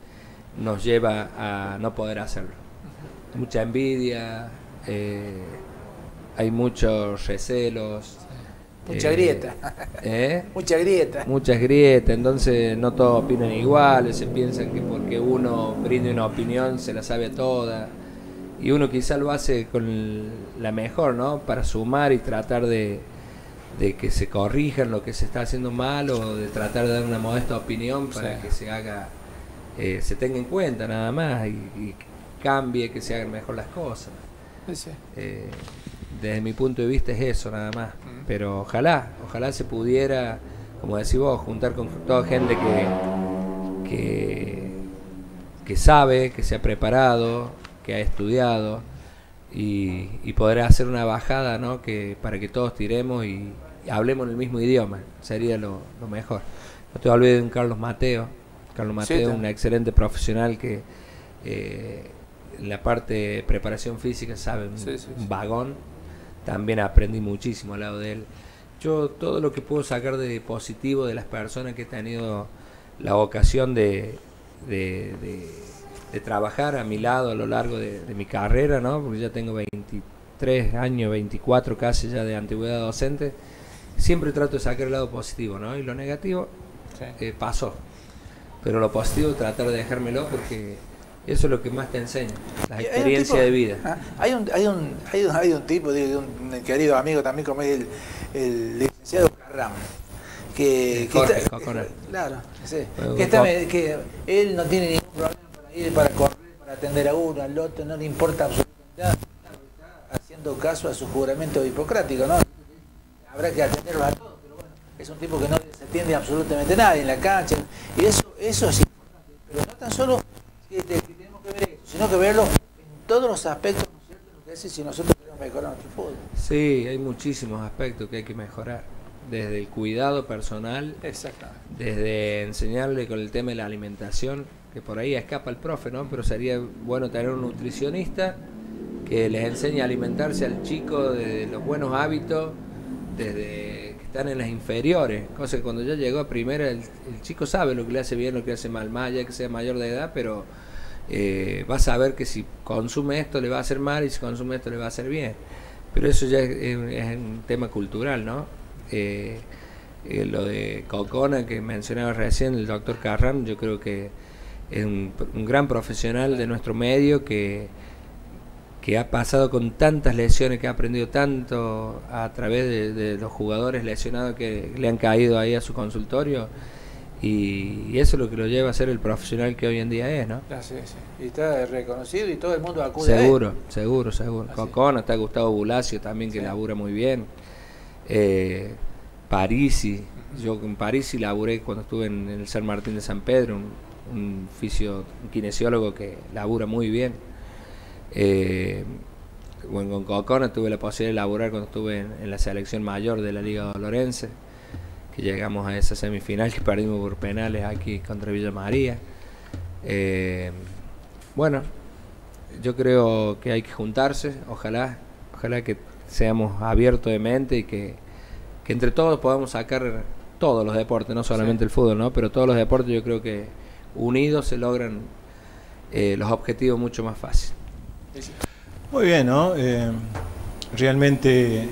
C: nos lleva a no poder hacerlo. Mucha envidia, eh, hay muchos recelos.
A: Mucha
C: eh,
A: grieta.
C: ¿eh?
A: Mucha grieta.
C: Muchas grietas, entonces no todos opinan igual, se piensan que porque uno brinde una opinión se la sabe toda. Y uno quizá lo hace con la mejor, ¿no? Para sumar y tratar de, de que se corrijan lo que se está haciendo mal o de tratar de dar una modesta opinión para
A: Sí.
C: que se haga, eh, se tenga en cuenta nada más y, y cambie, que se hagan mejor las cosas.
A: Sí, sí.
C: Eh, desde mi punto de vista es eso nada más. Pero ojalá, ojalá se pudiera, como decís vos, juntar con toda gente que, que, que sabe, que se ha preparado, que ha estudiado y, y poder hacer una bajada ¿no? que, para que todos tiremos y, y hablemos en el mismo idioma. Sería lo, lo mejor. No te olvides de un Carlos Mateo. Carlos
A: Sí,
C: Mateo es
A: también.
C: un excelente profesional que eh, la parte de preparación física sabe un,
A: Sí, sí,
C: un
A: sí.
C: vagón. También aprendí muchísimo al lado de él. Yo todo lo que puedo sacar de positivo de las personas que he tenido la ocasión de, de, de- de trabajar a mi lado a lo largo de, de mi carrera, ¿no? porque ya tengo 23 años, 24 casi ya de antigüedad docente, siempre trato de sacar el lado positivo, ¿no? Y lo negativo eh, pasó. Pero lo positivo tratar de dejármelo porque eso es lo que más te enseña, la experiencia
A: tipo-
C: de vida.
A: Ah, Hay un, hay un, hay un, hay un tipo, digo, un querido amigo también como es el, el licenciado Carram, que, que
C: Jorge
A: está-
C: Cocona.
A: claro, sí, que, está- que él no tiene ningún problema para ir, para correr, para atender a uno, al otro, no le importa absolutamente nada, está haciendo caso a su juramento hipocrático, ¿no? Habrá que atenderlo a todos, pero bueno, es un tipo que no desatiende absolutamente nada en la cancha, y eso, eso es importante, pero no tan solo que, te- que tenemos que ver eso, sino que verlo en todos los aspectos, ¿no es cierto? Lo que hace si nosotros queremos mejorar nuestro fútbol.
C: Sí, hay muchísimos aspectos que hay que mejorar. Desde el cuidado personal,
A: Exactamente.
C: desde enseñarle con el tema de la alimentación, que por ahí escapa el profe, ¿no? Pero sería bueno tener un nutricionista que les enseñe a alimentarse al chico de los buenos hábitos desde que están en las inferiores. Cosa que cuando ya llegó a primera, el, el chico sabe lo que le hace bien, lo que le hace mal, más allá que sea mayor de edad, pero eh, va a saber que si consume esto le va a hacer mal y si consume esto le va a hacer bien. Pero eso ya es, un tema cultural, ¿no? Eh, eh, lo de Cocona que mencionaba recién, el doctor Carram, yo creo que es un, un gran profesional de nuestro medio que, que ha pasado con tantas lesiones, que ha aprendido tanto a través de los jugadores lesionados que le han caído ahí a su consultorio Y, y eso es lo que lo lleva a ser el profesional que hoy en día es, ¿no?
A: Ah, sí, sí. Y está reconocido y todo el mundo acude a él.
C: Seguro, seguro, seguro. Cocona, está Gustavo Bulacio también, que labura muy bien. Eh, Parisi, yo en Parisi laburé cuando estuve en el San Martín de San Pedro, un, un fisio, un kinesiólogo que labura muy bien. Eh, bueno, con Cocona tuve la posibilidad de laburar cuando estuve en, en la selección mayor de la Liga Lorense, que llegamos a esa semifinal que perdimos por penales aquí contra Villa María. Eh, bueno, yo creo que hay que juntarse, ojalá, ojalá que seamos abiertos de mente y que, que entre todos podamos sacar todos los deportes, no solamente el fútbol, ¿no? pero todos los deportes yo creo que unidos se logran eh, los objetivos mucho más fácil.
B: Muy bien, ¿no? Eh, realmente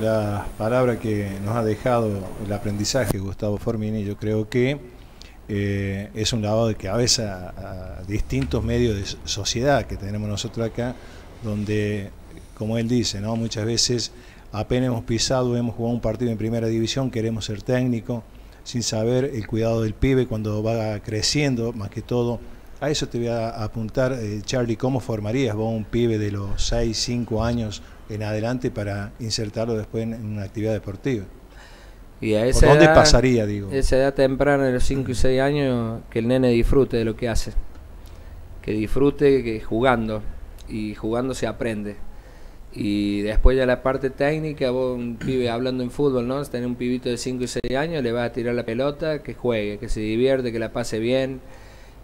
B: la palabra que nos ha dejado el aprendizaje Gustavo Formini, yo creo que eh, es un lavado de cabeza a, distintos medios de sociedad que tenemos nosotros acá, donde, como él dice, ¿no? muchas veces apenas hemos pisado, hemos jugado un partido en primera división, queremos ser técnico, sin saber el cuidado del pibe cuando va creciendo, más que todo. A eso te voy a apuntar, eh, Charlie, ¿cómo formarías vos un pibe de los 6, 5 años en adelante para insertarlo después en, en una actividad deportiva?
C: Y a
B: ¿Por
C: esa
B: dónde
C: edad-
B: pasaría, digo?
C: Esa edad temprana, de los 5 y 6 años, que el nene disfrute de lo que hace. Que disfrute que jugando. Y jugando se aprende. Y después ya la parte técnica, vos un pibe hablando en fútbol, ¿no? Si tenés un pibito de 5 y 6 años, le vas a tirar la pelota, que juegue, que se divierte, que la pase bien.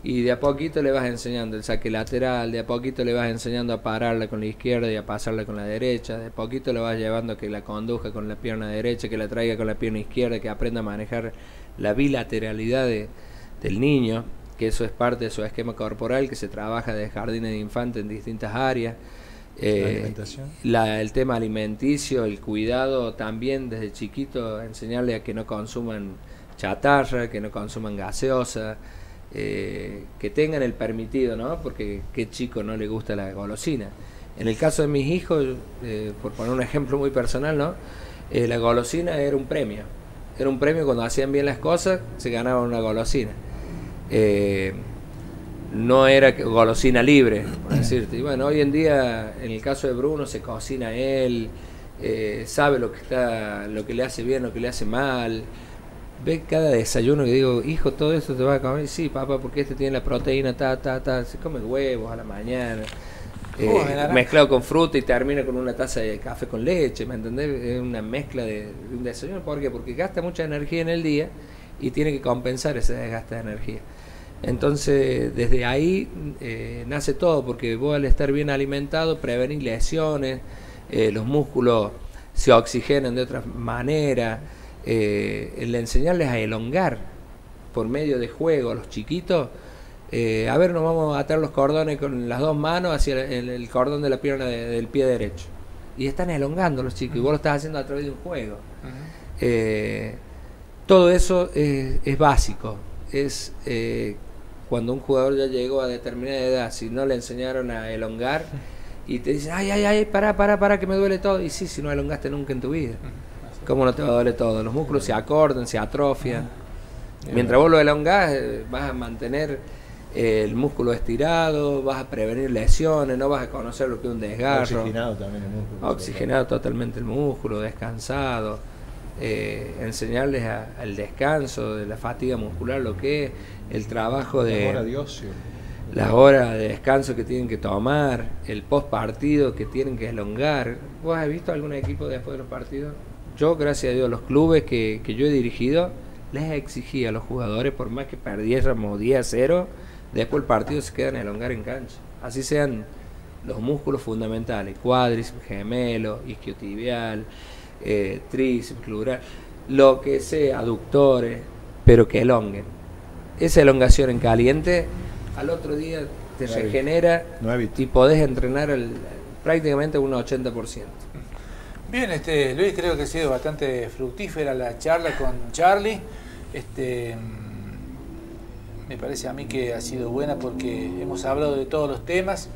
C: Y de a poquito le vas enseñando el saque lateral, de a poquito le vas enseñando a pararla con la izquierda y a pasarla con la derecha, de a poquito le vas llevando a que la conduzca con la pierna derecha, que la traiga con la pierna izquierda, que aprenda a manejar la bilateralidad de- del niño, que eso es parte de su esquema corporal, que se trabaja de jardines de infante en distintas áreas.
B: La
C: Eh,
B: alimentación.
C: la- el tema alimenticio, el cuidado también desde chiquito, enseñarle a que no consuman chatarra, que no consuman gaseosa, eh, que tengan el permitido, ¿no? Porque qué chico no le gusta la golosina. En el caso de mis hijos, eh, por poner un ejemplo muy personal, ¿no? Eh, la golosina era un premio. Era un premio cuando hacían bien las cosas, se ganaba una golosina. Eh, no era golosina libre, por decirte. Y bueno, hoy en día, en el caso de Bruno, se cocina él, eh, sabe lo que está, lo que le hace bien, lo que le hace mal. Ve cada desayuno que digo, hijo, todo esto te va a comer. Sí, papá, porque este tiene la proteína, ta, ta, ta. Se come huevos a la mañana. eh, mezclado con fruta y termina con una taza de café con leche, ¿me entendés? Es una mezcla de, de un desayuno. ¿Por qué? Porque gasta mucha energía en el día y tiene que compensar ese desgaste de energía. Entonces, desde ahí eh, nace todo, porque vos al estar bien alimentado, prevenir lesiones, eh, los músculos se oxigenan de otra manera, eh, el enseñarles a elongar por medio de juego a los chiquitos. eh, a ver, nos vamos a atar los cordones con las dos manos hacia el, el cordón de la pierna de- del pie derecho. Y están elongando los chicos, y vos lo estás haciendo a través de un juego. Eh, todo eso es, es básico. Es eh, cuando un jugador ya llegó a determinada edad, si no le enseñaron a elongar y te dicen, ay, ay, ay, para, para, para, que me duele todo. Y sí, si no elongaste nunca en tu vida. ¿Cómo no te va a doler todo? Los músculos se acordan, se atrofian. Mientras vos lo elongás, eh, vas a mantener eh, el músculo estirado, vas a prevenir lesiones, no vas a conocer lo que es un desgarro.
B: Oxigenado también el músculo.
C: Oxigenado totalmente el músculo, descansado. eh, enseñarles a- al descanso de la fatiga muscular, lo que es el trabajo de
B: La hora de ocio.
C: las horas de descanso que tienen que tomar, el post partido que tienen que elongar. ¿Vos has visto algún equipo después de los partidos? Yo, gracias a Dios, los clubes que, que yo he dirigido, les exigí a los jugadores, por más que perdiéramos 10 a 0, después el partido se quedan a elongar en cancha. Así sean los músculos fundamentales, cuádriceps, gemelo, isquiotibial, eh, tríceps, lo que sea, aductores, pero que elonguen. Esa elongación en caliente, al otro día te regenera y podés entrenar al- prácticamente un 80%.
A: Bien, este, Luis, creo que ha sido bastante fructífera la charla con Charlie. Este, mm, me parece a mí que ha sido buena porque hemos hablado de todos los temas.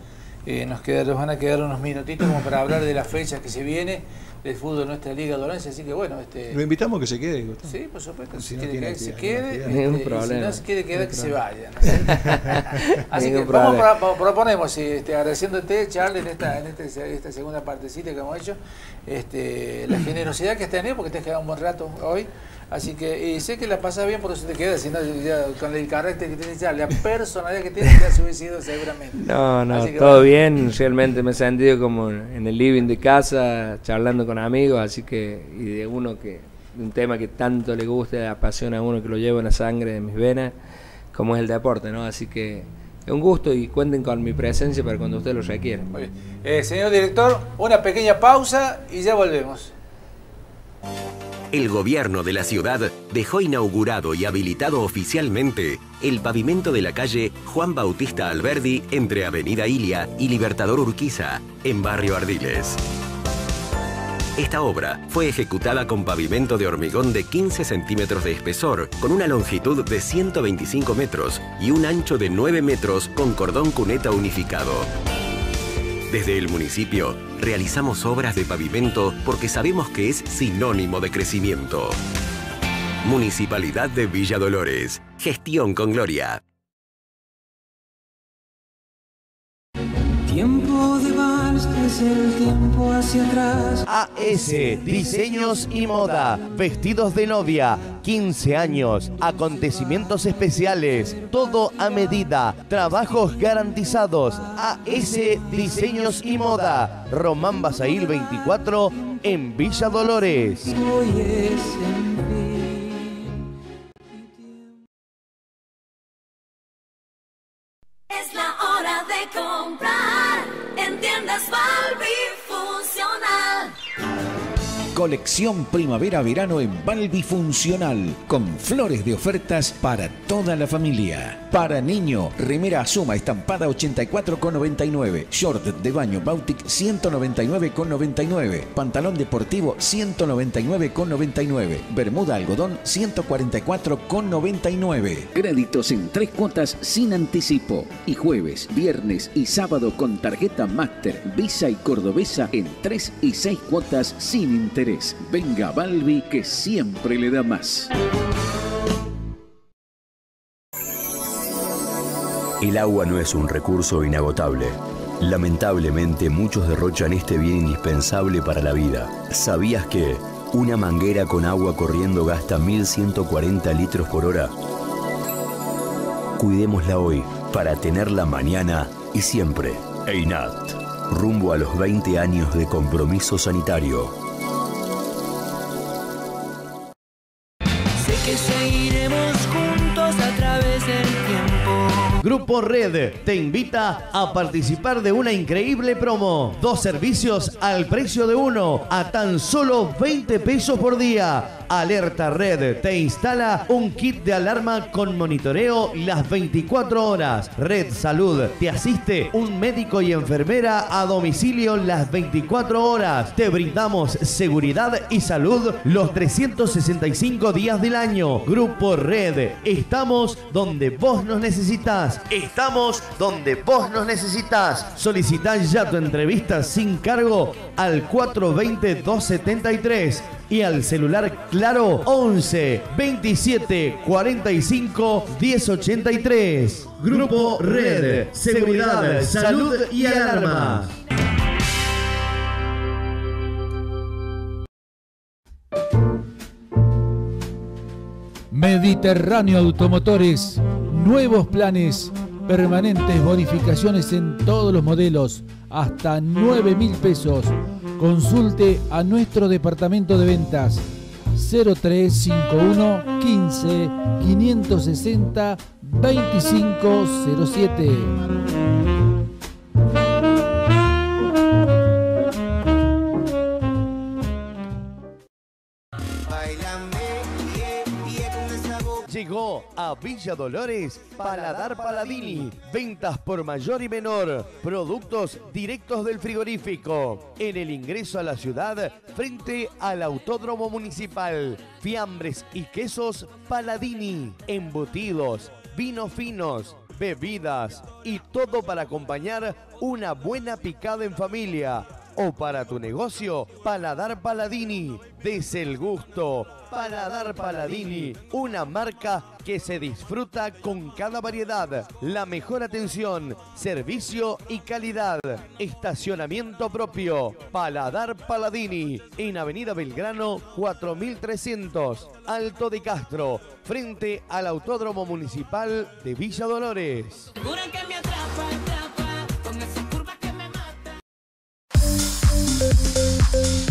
A: Eh, nos, queda- nos van a quedar unos minutitos como para hablar de las fechas que se viene, del fútbol de nuestra Liga Dorense, así que bueno, este...
B: Lo invitamos a que se quede, Gustavo.
A: Sí, por supuesto, si,
B: Si no
A: quiere
B: tiene
A: se quede, este,
C: Ningún
A: si no se quiere quedar, que se
C: Ningún
A: vaya. ¿no? Así que vamos pro- proponemos, y, este, agradeciéndote, Charlie, en esta, en este- esta segunda partecita que hemos hecho, este, la generosidad que has tenido, porque te has quedado un buen rato hoy. Así que, y sé que la pasas bien, por eso te quedas, si no, ya con el carácter que tiene Charlie, la personalidad que tiene, ya se hubiese ido seguramente.
C: No, no, todo bien. Realmente me he sentido como en el living de casa, charlando con amigos, así que, y de uno que, de un tema que tanto le gusta, le apasiona a uno, que lo llevo en la sangre de mis venas, como es el deporte, ¿no? Así que es un gusto y cuenten con mi presencia para cuando ustedes lo requieran.
A: Muy bien. Eh, señor director, una pequeña pausa y ya volvemos.
D: El gobierno de la ciudad dejó inaugurado y habilitado oficialmente el pavimento de la calle Juan Bautista Alberdi entre Avenida Ilia y Libertador Urquiza, en Barrio Ardiles. Esta obra fue ejecutada con pavimento de hormigón de 15 centímetros de espesor, con una longitud de 125 metros y un ancho de 9 metros con cordón cuneta unificado. Desde el municipio realizamos obras de pavimento porque sabemos que es sinónimo de crecimiento. Municipalidad de Villa Dolores. Gestión con gloria.
E: Tiempo de el tiempo hacia atrás.
F: AS Diseños y Moda, vestidos de novia, 15 años, acontecimientos especiales, todo a medida, trabajos garantizados. AS Diseños y Moda, Román Basail 24 en Villa Dolores.
E: Hoy es en
G: Colección primavera-verano en Balbi Funcional, con flores de ofertas para toda la familia. Para niño, remera Azuma estampada 84,99, short de baño Bautic 199,99, pantalón deportivo 199,99, bermuda algodón 144,99.
H: Créditos en tres cuotas sin anticipo. Y jueves, viernes y sábado con tarjeta Master, Visa y Cordobesa en tres y seis cuotas sin interés. Venga Balbi que siempre le da más.
I: El agua no es un recurso inagotable. Lamentablemente muchos derrochan este bien indispensable para la vida. ¿Sabías que una manguera con agua corriendo gasta 1140 litros por hora? Cuidémosla hoy para tenerla mañana y siempre. EINAT. Rumbo a los 20 años de compromiso sanitario.
F: Grupo Red te invita a participar de una increíble promo. Dos servicios al precio de uno, a tan solo 20 pesos por día. Alerta Red te instala un kit de alarma con monitoreo las 24 horas. Red Salud te asiste un médico y enfermera a domicilio las 24 horas. Te brindamos seguridad y salud los 365 días del año. Grupo Red, estamos donde vos nos necesitas. Estamos donde vos nos necesitas. Solicitá ya tu entrevista sin cargo al 420-273 y al celular Claro 11 27 45 1083. Grupo Red, Seguridad, Salud y Alarma.
J: Mediterráneo Automotores, nuevos planes, permanentes bonificaciones en todos los modelos, hasta 9 mil pesos. Consulte a nuestro departamento de ventas 0351 15 560 2507.
F: A Villa Dolores Paladar Paladini. Ventas por mayor y menor. Productos directos del frigorífico. En el ingreso a la ciudad, frente al Autódromo Municipal. Fiambres y quesos Paladini. Embutidos, vinos finos, bebidas y todo para acompañar una buena picada en familia. O para tu negocio, Paladar Paladini. Des el gusto. Paladar Paladini, una marca que se disfruta con cada variedad. La mejor atención, servicio y calidad. Estacionamiento propio. Paladar Paladini, en Avenida Belgrano 4300, Alto de Castro, frente al Autódromo Municipal de Villa Dolores.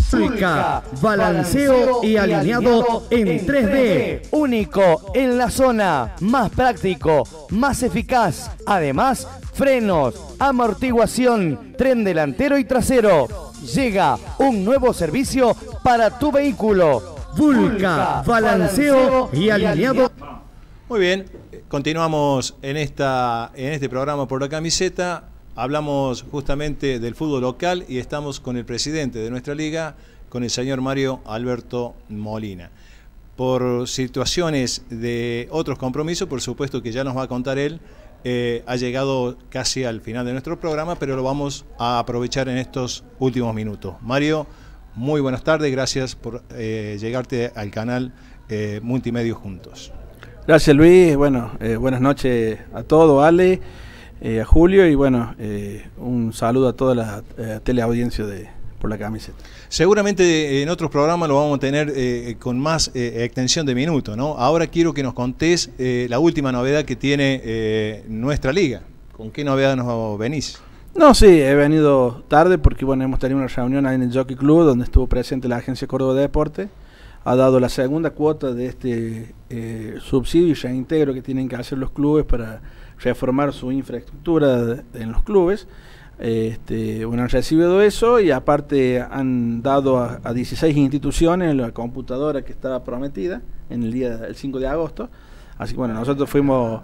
P: Pulca, balanceo y alineado en 3D.
F: Único en la zona, más práctico, más eficaz. Además, frenos, amortiguación, tren delantero y trasero. Llega un nuevo servicio para tu vehículo.
P: Vulca, balanceo y alineado.
B: Muy bien, continuamos en, esta, en este programa por la camiseta. Hablamos justamente del fútbol local y estamos con el presidente de nuestra liga, con el señor Mario Alberto Molina. Por situaciones de otros compromisos, por supuesto que ya nos va a contar él, eh, ha llegado casi al final de nuestro programa, pero lo vamos a aprovechar en estos últimos minutos. Mario, muy buenas tardes, gracias por eh, llegarte al canal eh, Multimedio Juntos.
Q: Gracias Luis, bueno, eh, buenas noches a todos, Ale, eh, a Julio y bueno, eh, un saludo a toda la eh, teleaudiencia de por la camiseta.
B: Seguramente eh, en otros programas lo vamos a tener eh, con más extensión de minutos, ¿no? Ahora quiero que nos contés eh, la última novedad que tiene eh, nuestra liga. ¿Con qué novedad nos venís?
Q: No, sí, he venido tarde porque bueno, hemos tenido una reunión ahí en el Jockey Club donde estuvo presente la Agencia Córdoba de Deporte. Ha dado la segunda cuota de este subsidio y reintegro que tienen que hacer los clubes para reformar su infraestructura en los clubes. Este, bueno, han recibido eso y aparte han dado a, a 16 instituciones la computadora que estaba prometida en el día el 5 de agosto. Así que bueno, nosotros fuimos,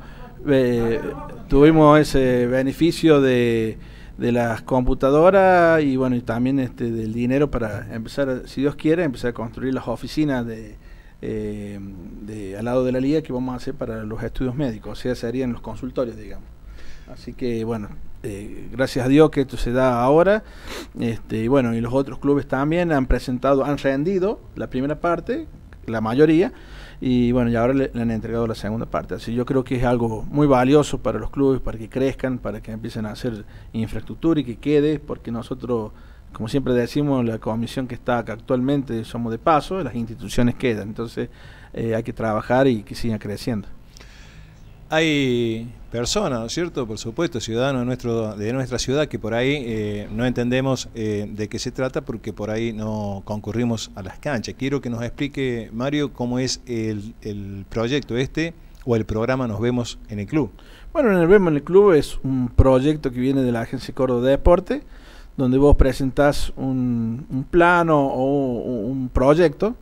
Q: eh, tuvimos ese beneficio de, de las computadoras y bueno, y también este del dinero para empezar, si Dios quiere, empezar a construir las oficinas de, eh, de al lado de la liga que vamos a hacer para los estudios médicos, o sea, serían los consultorios, digamos. Así que bueno, eh, gracias a Dios que esto se da ahora. Este, y bueno, y los otros clubes también han presentado, han rendido la primera parte, la mayoría, y bueno, y ahora le, le han entregado la segunda parte. Así yo creo que es algo muy valioso para los clubes, para que crezcan, para que empiecen a hacer infraestructura y que quede, porque nosotros, como siempre decimos, la comisión que está acá actualmente somos de paso, las instituciones quedan. Entonces eh, hay que trabajar y que sigan creciendo.
B: Hay personas, ¿no es cierto? Por supuesto, ciudadanos de, nuestro, de nuestra ciudad que por ahí eh, no entendemos eh, de qué se trata porque por ahí no concurrimos a las canchas. Quiero que nos explique, Mario, cómo es el, el proyecto este o el programa Nos Vemos en el Club.
Q: Bueno, en el Vemos en el Club es un proyecto que viene de la Agencia Córdoba de Deporte, donde vos presentás un, un plano o un, proyecto,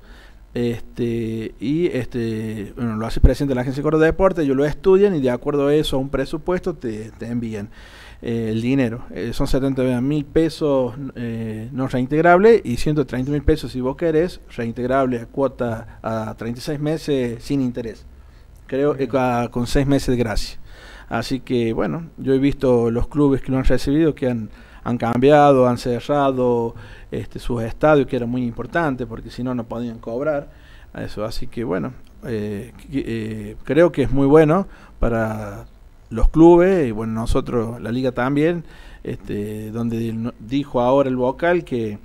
Q: este, y este, bueno, lo hace presente la Agencia Córdoba de Deporte, ellos lo estudian y de acuerdo a eso, a un presupuesto, te, te envían eh, el dinero. Eh, son 70 mil pesos eh, no reintegrable y 130 mil pesos si vos querés, reintegrable a cuota a 36 meses sin interés. Creo que con 6 meses de gracia. Así que bueno, yo he visto los clubes que lo han recibido que han, han cambiado, han cerrado este, sus estadios, que era muy importante porque si no, no podían cobrar. Eso, así que bueno, eh, eh, creo que es muy bueno para los clubes y bueno, nosotros, la liga también, este, donde dijo ahora el vocal que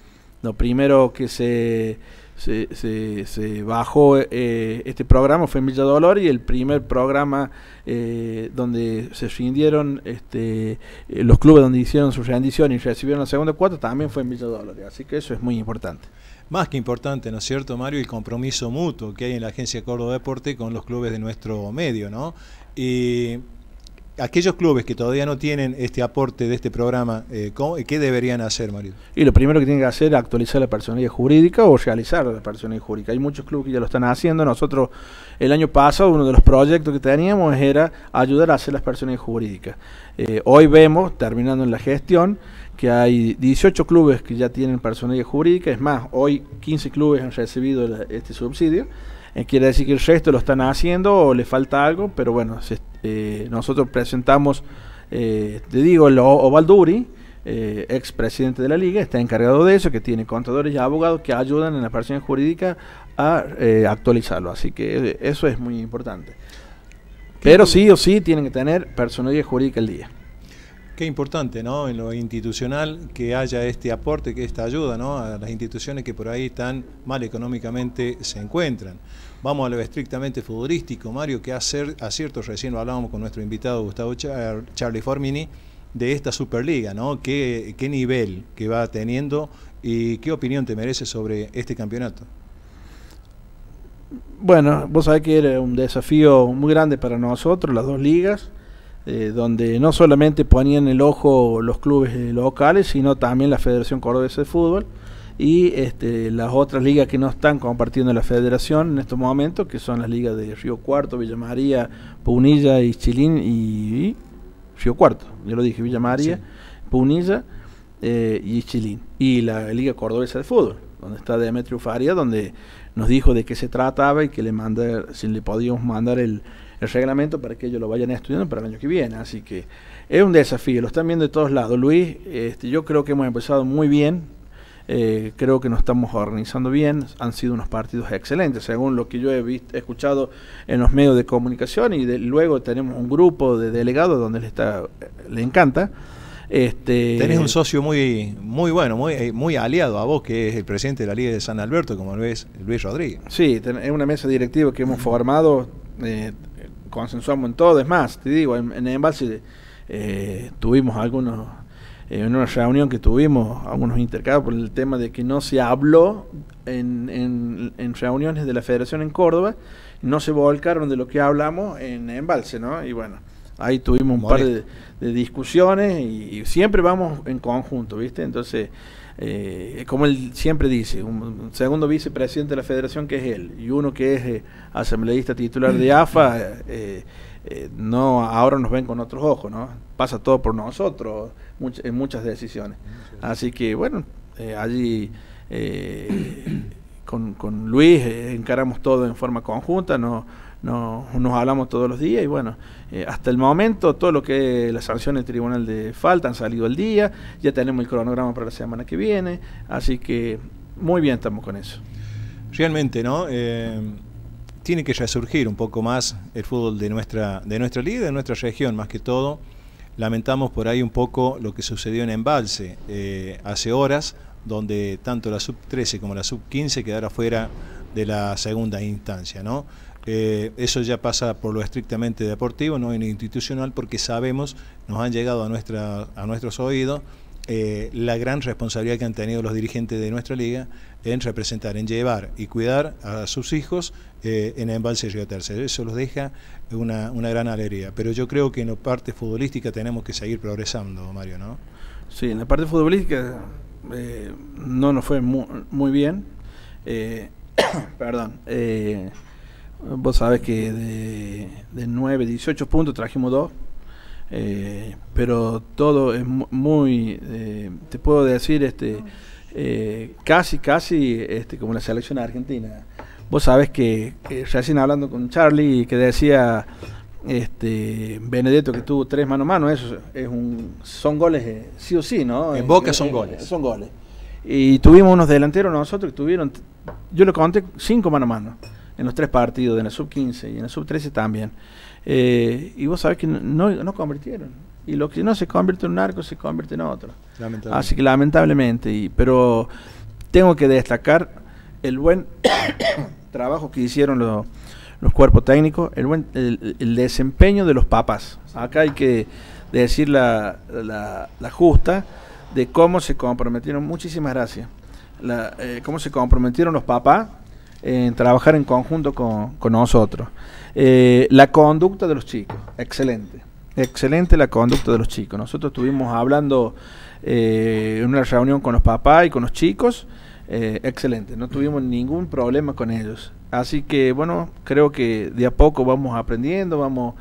Q: lo primero que se, se, se- bajó eh, este programa fue en Villa Dolor y el primer programa eh, donde se rindieron este, eh, los clubes donde hicieron su rendición y recibieron la segunda cuota también fue en Villa Dolor. Así que eso es muy importante.
B: Más que importante, ¿no es cierto, Mario? El compromiso mutuo que hay en la Agencia Córdoba Deporte con los clubes de nuestro medio, ¿no? Y aquellos clubes que todavía no tienen este aporte de este programa, eh, ¿cómo- ¿qué deberían hacer, Mario?
Q: Y lo primero que tienen que hacer es actualizar la personalidad jurídica o realizar la personalidad jurídica. Hay muchos clubes que ya lo están haciendo. Nosotros, el año pasado, uno de los proyectos que teníamos era ayudar a hacer las personas jurídicas. Eh, hoy vemos, terminando en la gestión, que hay 18 clubes que ya tienen personalidad jurídica. Es más, hoy 15 clubes han recibido este subsidio. Eh, quiere decir que el resto lo están haciendo o le falta algo, pero bueno, se- eh, nosotros presentamos, eh, te digo, el O- Oval Duri, eh, ex presidente de la liga, está encargado de eso, que tiene contadores y abogados que ayudan en la operación jurídica a actualizarlo. Así que eso es muy importante. Pero sí o sí tienen que tener personalidad jurídica al día.
B: Qué importante, ¿no? En lo institucional que haya este aporte, que esta ayuda, ¿no? A las instituciones que por ahí tan mal económicamente se encuentran. Vamos a lo estrictamente futbolístico, Mario, que hacer aciertos, recién hablábamos con nuestro invitado Gustavo Char- Charlie Formini, de esta Superliga, ¿no? ¿Qué, qué nivel que va teniendo y qué opinión te merece sobre este campeonato?
Q: Bueno, vos sabés que era un desafío muy grande para nosotros, las dos ligas, eh, donde no solamente ponían el ojo los clubes eh, locales, sino también la Federación Cordobesa de Fútbol y este, las otras ligas que no están compartiendo la federación en estos momentos, que son las ligas de Río Cuarto, Villa María, Punilla y Chilín y, y Río Cuarto, ya lo dije, Villa María, Punilla eh, y Chilín. Y la Liga Cordobesa de Fútbol, donde está Demetrio Faria, donde nos dijo de qué se trataba y que le manda, si le podíamos mandar el, el reglamento para que ellos lo vayan estudiando para el año que viene. Así que es un desafío, lo están viendo de todos lados. Luis, este, yo creo que hemos empezado muy bien. eh, creo que nos estamos organizando bien, han sido unos partidos excelentes, según lo que yo he visto, he escuchado en los medios de comunicación y de- luego tenemos un grupo de delegados donde le está, le encanta. Este,
B: Tenés un socio muy, muy bueno, muy, muy aliado a vos, que es el presidente de la Liga de San Alberto, como Luis, Luis Rodríguez.
Q: Sí, es una mesa directiva que hemos formado, eh, consensuamos en todo. Es más, te digo, en, en Embalse eh, tuvimos algunos, eh, en una reunión que tuvimos, algunos intercambios por el tema de que no se habló en, en, en reuniones de la Federación en Córdoba, no se volcaron de lo que hablamos en Embalse, ¿no? Y bueno, ahí tuvimos un par de, de discusiones y, y siempre vamos en conjunto, ¿viste? Entonces, eh, como él siempre dice, un, un segundo vicepresidente de la federación que es él y uno que es eh, asambleísta titular de AFA, eh, eh, no ahora nos ven con otros ojos, ¿no? Pasa todo por nosotros much- en muchas decisiones. Así que bueno, allí eh, con, con Luis encaramos todo en forma conjunta, no, no, nos hablamos todos los días y bueno, eh, hasta el momento todo lo que es las sanciones del Tribunal de Falta han salido al día, ya tenemos el cronograma para la semana que viene, así que muy bien estamos con eso.
B: Realmente, ¿no? Eh, tiene que resurgir un poco más el fútbol de nuestra, de nuestra liga, de nuestra región, más que todo. Lamentamos por ahí un poco lo que sucedió en Embalse eh, hace horas, donde tanto la sub-13 como la sub-15 quedaron fuera de la segunda instancia, ¿no? Eh, eso ya pasa por lo estrictamente deportivo, no en institucional, porque sabemos, nos han llegado a, nuestra, a nuestros oídos eh, la gran responsabilidad que han tenido los dirigentes de nuestra liga en representar, en llevar y cuidar a sus hijos eh, en Embalse Río Tercero. Eso los deja una, una gran alegría. Pero yo creo que en la parte futbolística tenemos que seguir progresando, Mario, ¿no?
Q: Sí, en la parte futbolística no nos fue mu- muy, bien. Perdón. Vos sabés que de, de 9, 18 puntos trajimos 2. eh, pero todo es mu- muy, eh, te puedo decir, este, eh, casi, casi este, como la selección argentina. Vos sabés que recién hablando con Charlie que decía este Benedetto que tuvo tres mano a mano, eso es un, son goles eh, sí o sí, ¿no?
B: En Boca son goles.
Q: Son goles. Y tuvimos unos delanteros nosotros que tuvieron, yo lo conté, cinco mano a mano en los tres partidos, en la sub-15 y en la sub-13 también. Eh, y vos sabés que no, no, convirtieron. Y lo que no se convierte en un arco se convierte en otro.
B: Lamentablemente.
Q: Así que lamentablemente, y, pero tengo que destacar el buen trabajo que hicieron los, los cuerpos técnicos, el, buen, el, el desempeño de los papas. Acá hay que decir la, la, la justa de cómo se comprometieron, muchísimas gracias, la, eh, cómo se comprometieron los papás en trabajar en conjunto con, nosotros. Eh, la conducta de los chicos, excelente. Excelente la conducta de los chicos. Nosotros estuvimos hablando eh, en una reunión con los papás y con los chicos. eh, excelente, no tuvimos ningún problema con ellos. Así que bueno, creo que de a poco vamos aprendiendo, vamos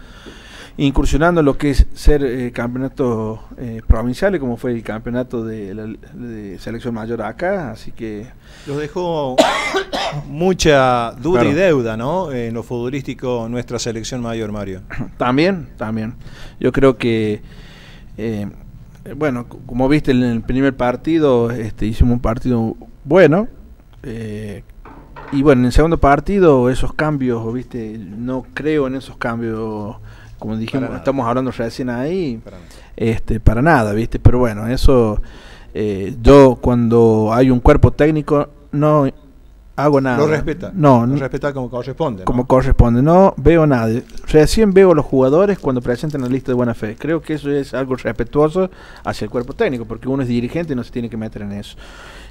Q: incursionando en lo que es ser eh, campeonato eh, provinciales, como fue el campeonato de, la, de selección mayor acá. Así que
B: Los dejó mucha duda y deuda, ¿no? En lo futbolístico, nuestra selección mayor, Mario.
Q: También, también. Yo creo que eh, bueno, como viste en el primer partido, este, hicimos un partido bueno. eh, y bueno, en el segundo partido, esos cambios, viste, no creo en esos cambios, como dijimos, estamos hablando recién ahí, este, para nada, viste. Pero bueno, eso, eh, yo cuando hay un cuerpo técnico, no hago nada.
B: Lo respeta.
Q: No, no-
B: respeta como corresponde. ¿no?
Q: como corresponde. No veo nada. Recién veo a los jugadores cuando presentan la lista de buena fe. Creo que eso es algo respetuoso hacia el cuerpo técnico, porque uno es dirigente y no se tiene que meter en eso.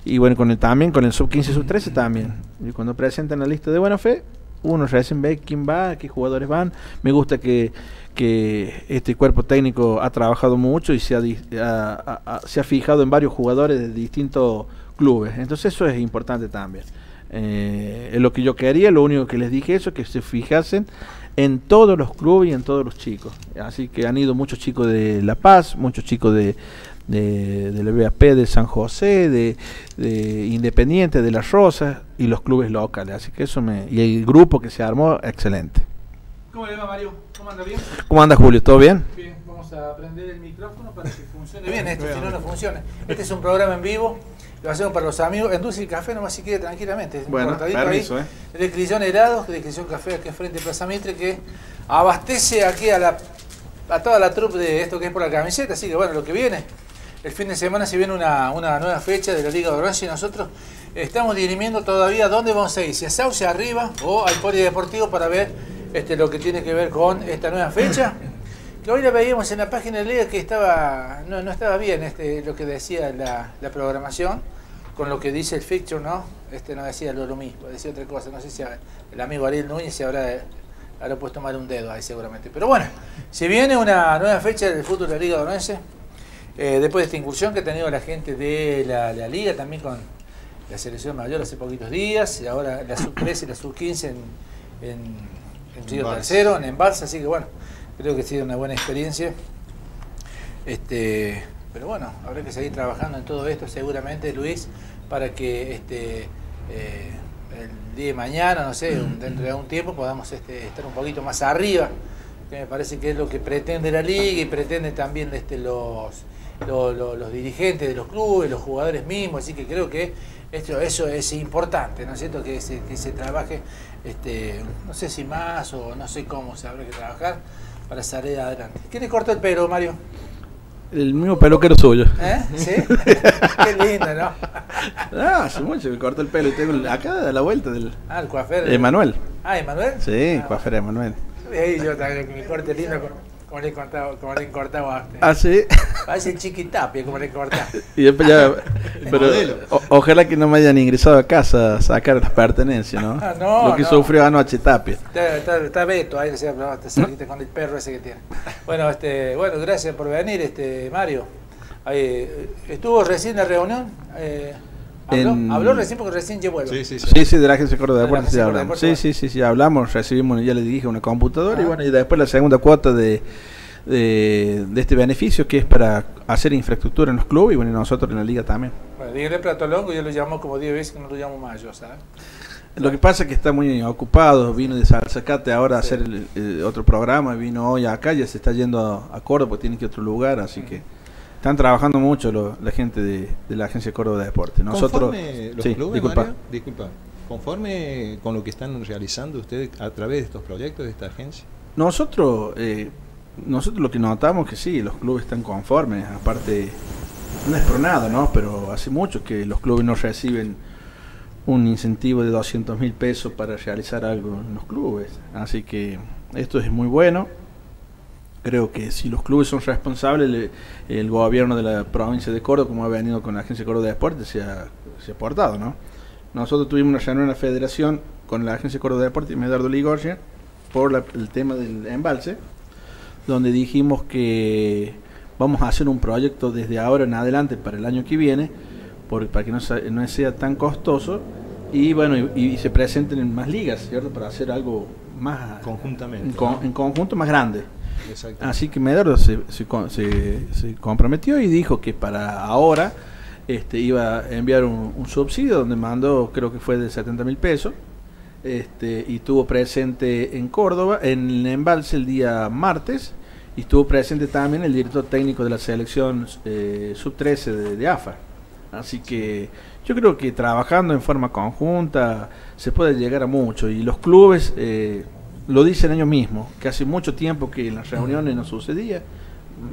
Q: Y bueno, con el también, con el sub 15 y sub 13 también. Y cuando presentan la lista de buena fe, uno recién ve quién va, qué jugadores van. Me gusta que, que este cuerpo técnico ha trabajado mucho y se ha, se ha fijado en varios jugadores de distintos clubes. Entonces eso es importante también. Eh, es lo que yo quería, lo único que les dije eso, que se fijasen en todos los clubes y en todos los chicos. Así que han ido muchos chicos de La Paz, muchos chicos de, de, del BAP de San José, de, de Independiente, de Las Rosas y los clubes locales. Así que eso me... Y el grupo que se armó, excelente.
A: ¿Cómo le va, Mario? ¿Cómo anda bien?
Q: ¿Cómo anda Julio? ¿Todo bien?
A: Bien, vamos a prender el micrófono para que funcione bien esto, si no, no funciona. Este es un programa en vivo, lo hacemos para los amigos. En Dulce y Café nomás si quiere tranquilamente. es un
Q: Bueno, permiso,
A: ahí.
Q: eh.
A: De Crillón Helados, de Crillón Café, aquí frente a Plaza Mitre, que abastece aquí a la a toda la troupe de esto que es por la camiseta. Así que bueno, lo que viene, el fin de semana se viene una, una nueva fecha de la Liga de Bronce y nosotros estamos dirimiendo todavía dónde vamos a ir, si a Sauce arriba o al Polideportivo para ver este, lo que tiene que ver con esta nueva fecha. Que hoy la veíamos en la página de Liga que estaba no, no estaba bien este, lo que decía la, la programación con lo que dice el fixture, ¿no? Este no decía lo, lo mismo, decía otra cosa. No sé si el amigo Ariel Núñez se habrá, habrá puesto mal un dedo ahí seguramente. Pero bueno, se viene una nueva fecha del fútbol de la Liga Donense. Eh, después de esta incursión que ha tenido la gente de la, la Liga, también con la selección mayor hace poquitos días, y ahora la sub-13 y la sub-15 en, en, en Río. Tercero, en Embalse, así que bueno, creo que ha sido una buena experiencia. Este, pero bueno, habrá que seguir trabajando en todo esto seguramente, Luis, para que este, eh, el día de mañana, no sé, un- dentro de un tiempo podamos este, estar un poquito más arriba, que me parece que es lo que pretende la liga y pretende también este, los, lo- lo- los dirigentes de los clubes, los jugadores mismos, así que creo que esto, eso es importante, ¿no es cierto? Que se, que se trabaje, este, no sé si más o no sé cómo se habrá que trabajar para salir adelante. ¿Quién le cortó el pelo, Mario?
Q: El mismo peluquero suyo.
A: ¿Eh? ¿Sí? Qué lindo, ¿no?
Q: Ah, hace mucho que corto el pelo y tengo el- acá a la vuelta del...
A: Ah, el coafer.
Q: Emanuel.
A: Ah, Emanuel.
Q: Sí,
A: Ah,
Q: coafer Emanuel.
A: Ahí yo también, que mi corte lindo, como le cortaba, como le cortaba a usted.
Q: Ah, sí.
A: Parece chiquitapia, como le cortaba.
Q: Y después ya, pero o- ojalá que no me hayan ingresado a casa a sacar las pertenencias, ¿no?
A: Ah, no,
Q: Lo que
A: no.
Q: sufrió anoche Tapia.
A: Está, está, está Beto, ahí decía, no, te saliste con el perro ese que tiene. Bueno, este, bueno, gracias por venir, este, Mario. Ahí, eh, estuvo recién en la reunión. eh.
Q: En-
A: habló recién porque recién llegó el.
Q: Sí, sí, de la agencia Córdoba de
A: De la
Q: Deportes sí hablamos. Sí, sí, sí, sí, hablamos, recibimos, ya le dije, una computadora y
A: Ah.
Q: bueno, y después la segunda cuota de, de, de este beneficio que es para hacer infraestructura en los clubes y bueno, y nosotros en la liga también.
A: Bueno, dígale Plato Longo, yo lo llamo como 10 veces que no lo llamo Mayo, ¿sabes?
Q: Lo que pasa es que está muy ocupado, vino de Salzacate ahora a hacer el- el otro programa, vino hoy acá, ya se está yendo a, a Córdoba, porque tiene que ir a otro lugar, así que están trabajando mucho lo- la gente de, de la agencia Córdoba de Deporte. Nosotros,
B: Conforme los
Q: sí,
B: clubes,
Q: disculpa.
B: Conforme con lo que están realizando ustedes a través de estos proyectos de esta agencia.
Q: Nosotros, eh, nosotros lo que notamos que sí, los clubes están conformes, aparte, no es por nada, ¿no? Pero hace mucho que los clubes no reciben un incentivo de 200 mil pesos para realizar algo en los clubes. Así que esto es muy bueno. Creo que si los clubes son responsables, le- el gobierno de la provincia de Córdoba, como ha venido con la Agencia de Córdoba de Deportes, se ha, se ha portado, ¿no? Nosotros tuvimos una reunión en la federación con la Agencia de Córdoba de Deportes y Medardo Ligorgia por la- el tema del embalse, donde dijimos que vamos a hacer un proyecto desde ahora en adelante para el año que viene, por- para que no sea, no sea tan costoso y bueno y, y se presenten en más ligas, ¿cierto? Para hacer algo más
B: Conjuntamente,
Q: en, con-
B: ¿no?
Q: en conjunto más grande. Así que Medardo se, comprometió y dijo que para ahora este, iba a enviar un, subsidio donde mandó, creo que fue de 70 mil pesos, este, y estuvo presente en Córdoba, en el embalse el día martes, y estuvo presente también el director técnico de la selección eh, sub-13 de, de AFA. Así que yo creo que trabajando en forma conjunta se puede llegar a mucho y los clubes eh, lo dicen ellos mismos, que hace mucho tiempo que en las reuniones no sucedía,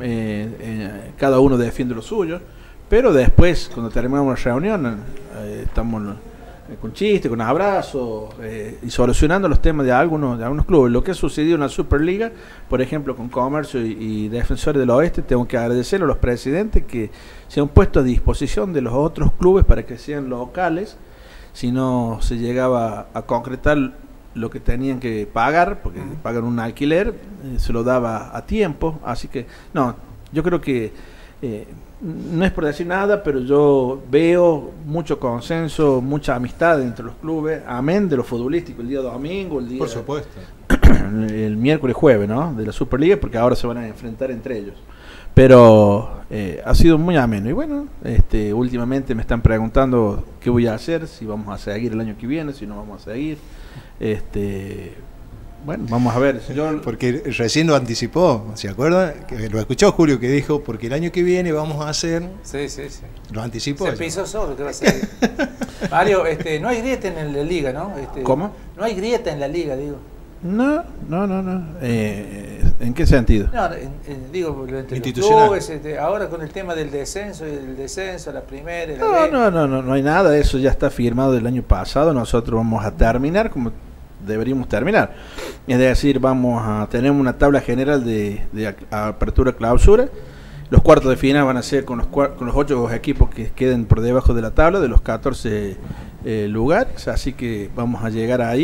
Q: eh, eh, cada uno defiende lo suyo, pero después cuando terminamos la reunión eh, estamos con chistes, con abrazos y solucionando los temas de algunos, de algunos clubes. Lo que ha sucedido en la Superliga, por ejemplo, con Comercio y, y Defensores del Oeste, tengo que agradecer a los presidentes que se han puesto a disposición de los otros clubes para que sean locales, si no se llegaba a concretar lo que tenían que pagar, porque pagan un alquiler, eh, se lo daba a tiempo, así que no, yo creo que eh, no es por decir nada, pero yo veo mucho consenso, mucha amistad entre los clubes, amén de lo futbolístico, el día domingo, el día
B: Por supuesto.
Q: el miércoles jueves, ¿no? De la Superliga, porque ahora se van a enfrentar entre ellos. Pero eh, ha sido muy ameno. Y bueno, este, últimamente me están preguntando qué voy a hacer, si vamos a seguir el año que viene, si no vamos a seguir. Este, bueno, vamos a ver. Yo,
B: Porque recién lo anticipó, ¿se acuerda? Que lo escuchó Julio que dijo, porque el año que viene vamos a hacer...
A: Sí, sí, sí.
B: Lo anticipó.
A: Se pisó solo, ¿qué va a ser? Mario, este, no hay grieta en la liga, ¿no? Este,
Q: ¿Cómo?
A: No hay grieta en la liga, digo.
Q: no, no, no, no. Eh, ¿En qué sentido?
A: No, en- en- digo, entre los
Q: Institucional.
A: clubes, este, ahora con el tema del descenso y el descenso, la primera la
Q: No, no, no, no, no hay nada, eso ya está firmado del año pasado, nosotros vamos a terminar como deberíamos terminar. Es decir, vamos a tener una tabla general de, de ac- apertura clausura. Los cuartos de final van a ser con los, ocho equipos que queden por debajo de la tabla, de los 14 eh, lugares. Así que vamos a llegar ahí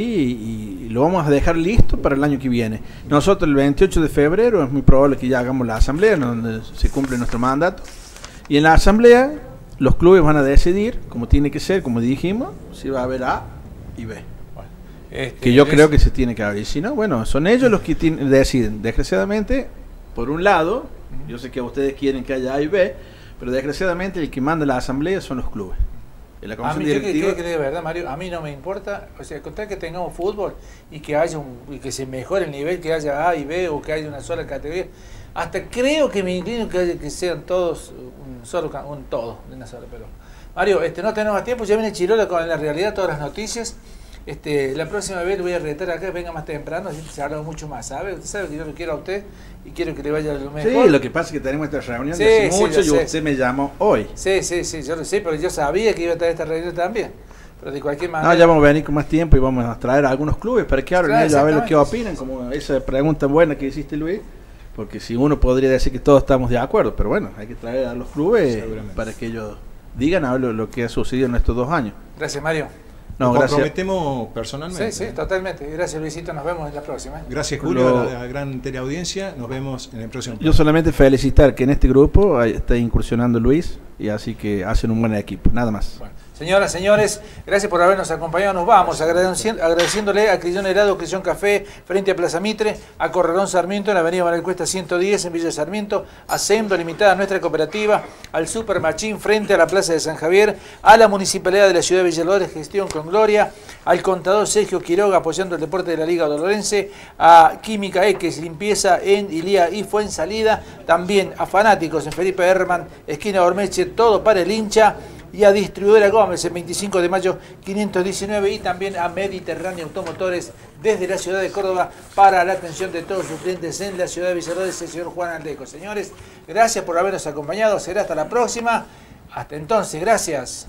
Q: y, y lo vamos a dejar listo para el año que viene. Nosotros el 28 de febrero es muy probable que ya hagamos la asamblea donde se cumple nuestro mandato. Y en la asamblea los clubes van a decidir, como tiene que ser, como dijimos, si va a haber A y B.
A: Este,
Q: que yo
A: es-
Q: creo que se tiene que. Y si no, bueno, son ellos los que deciden. Desgraciadamente, por un lado, yo sé que ustedes quieren que haya A y B, pero desgraciadamente el que manda la asamblea son los clubes. En la
A: A mí, yo que, que- que de verdad, Mario, a mí no me importa, o sea, contar que tengamos fútbol y que haya un, y que se mejore el nivel, que haya A y B o que haya una sola categoría. Hasta creo que me inclino que, haya- que sean todos un solo, un todo, de una sola pelota. Mario, este, no tenemos más tiempo, ya viene Chirola con la realidad, todas las noticias. Este, la próxima vez le voy a retar acá, venga más temprano, así se habla mucho más, ¿sabe? Usted sabe que yo lo quiero a usted y quiero que le vaya lo mejor.
Q: Sí, lo que pasa es que tenemos esta reunión
A: Sí,
Q: de hace
A: sí,
Q: mucho y
A: sé.
Q: usted me llamó hoy.
A: Sí, sí, sí, yo lo sé, pero yo sabía que iba a tener esta reunión también. Pero de cualquier manera.
Q: No, Ah, ya vamos a venir con más tiempo y vamos a traer a algunos clubes para que hablen ellos a ver lo que opinan, como esa pregunta buena que hiciste Luis, porque si uno podría decir que todos estamos de acuerdo, pero bueno, hay que traer a los clubes para que ellos digan a ver lo que ha sucedido en estos dos años.
A: Gracias, Mario.
Q: No,
B: Nos
Q: gracias.
B: comprometemos personalmente.
A: Sí, sí, totalmente. Gracias, Luisito. Nos vemos en la próxima.
B: Gracias, Julio,
Q: Lo-
B: a la, a la gran teleaudiencia. Nos vemos en el próximo
Q: Yo solamente felicitar que en este grupo está incursionando Luis y así que hacen un buen equipo, nada más.
A: Señoras, señores, gracias por habernos acompañado. Nos vamos agradeci- agradeciéndole a Crillón Helado, Crillón Café, frente a Plaza Mitre, a Corralón Sarmiento, en la avenida Manuel Cuesta 110, en Villa Sarmiento, a Sendo Limitada, nuestra cooperativa, al Super Machín, frente a la Plaza de San Javier, a la Municipalidad de la Ciudad de Villalobos, gestión con gloria, al contador Sergio Quiroga, apoyando el deporte de la Liga Dolorense, a Química X, limpieza en Ilía y Fuensalida, también a fanáticos en Felipe Herman, esquina Ormeche, todo para el hincha y a Distribuidora Gómez el 25 de mayo 519 y también a Mediterráneo Automotores desde la ciudad de Córdoba para la atención de todos sus clientes en la ciudad de Villalobos, el señor Juan Aldeco. Señores, gracias por habernos acompañado, será hasta la próxima. Hasta entonces, gracias.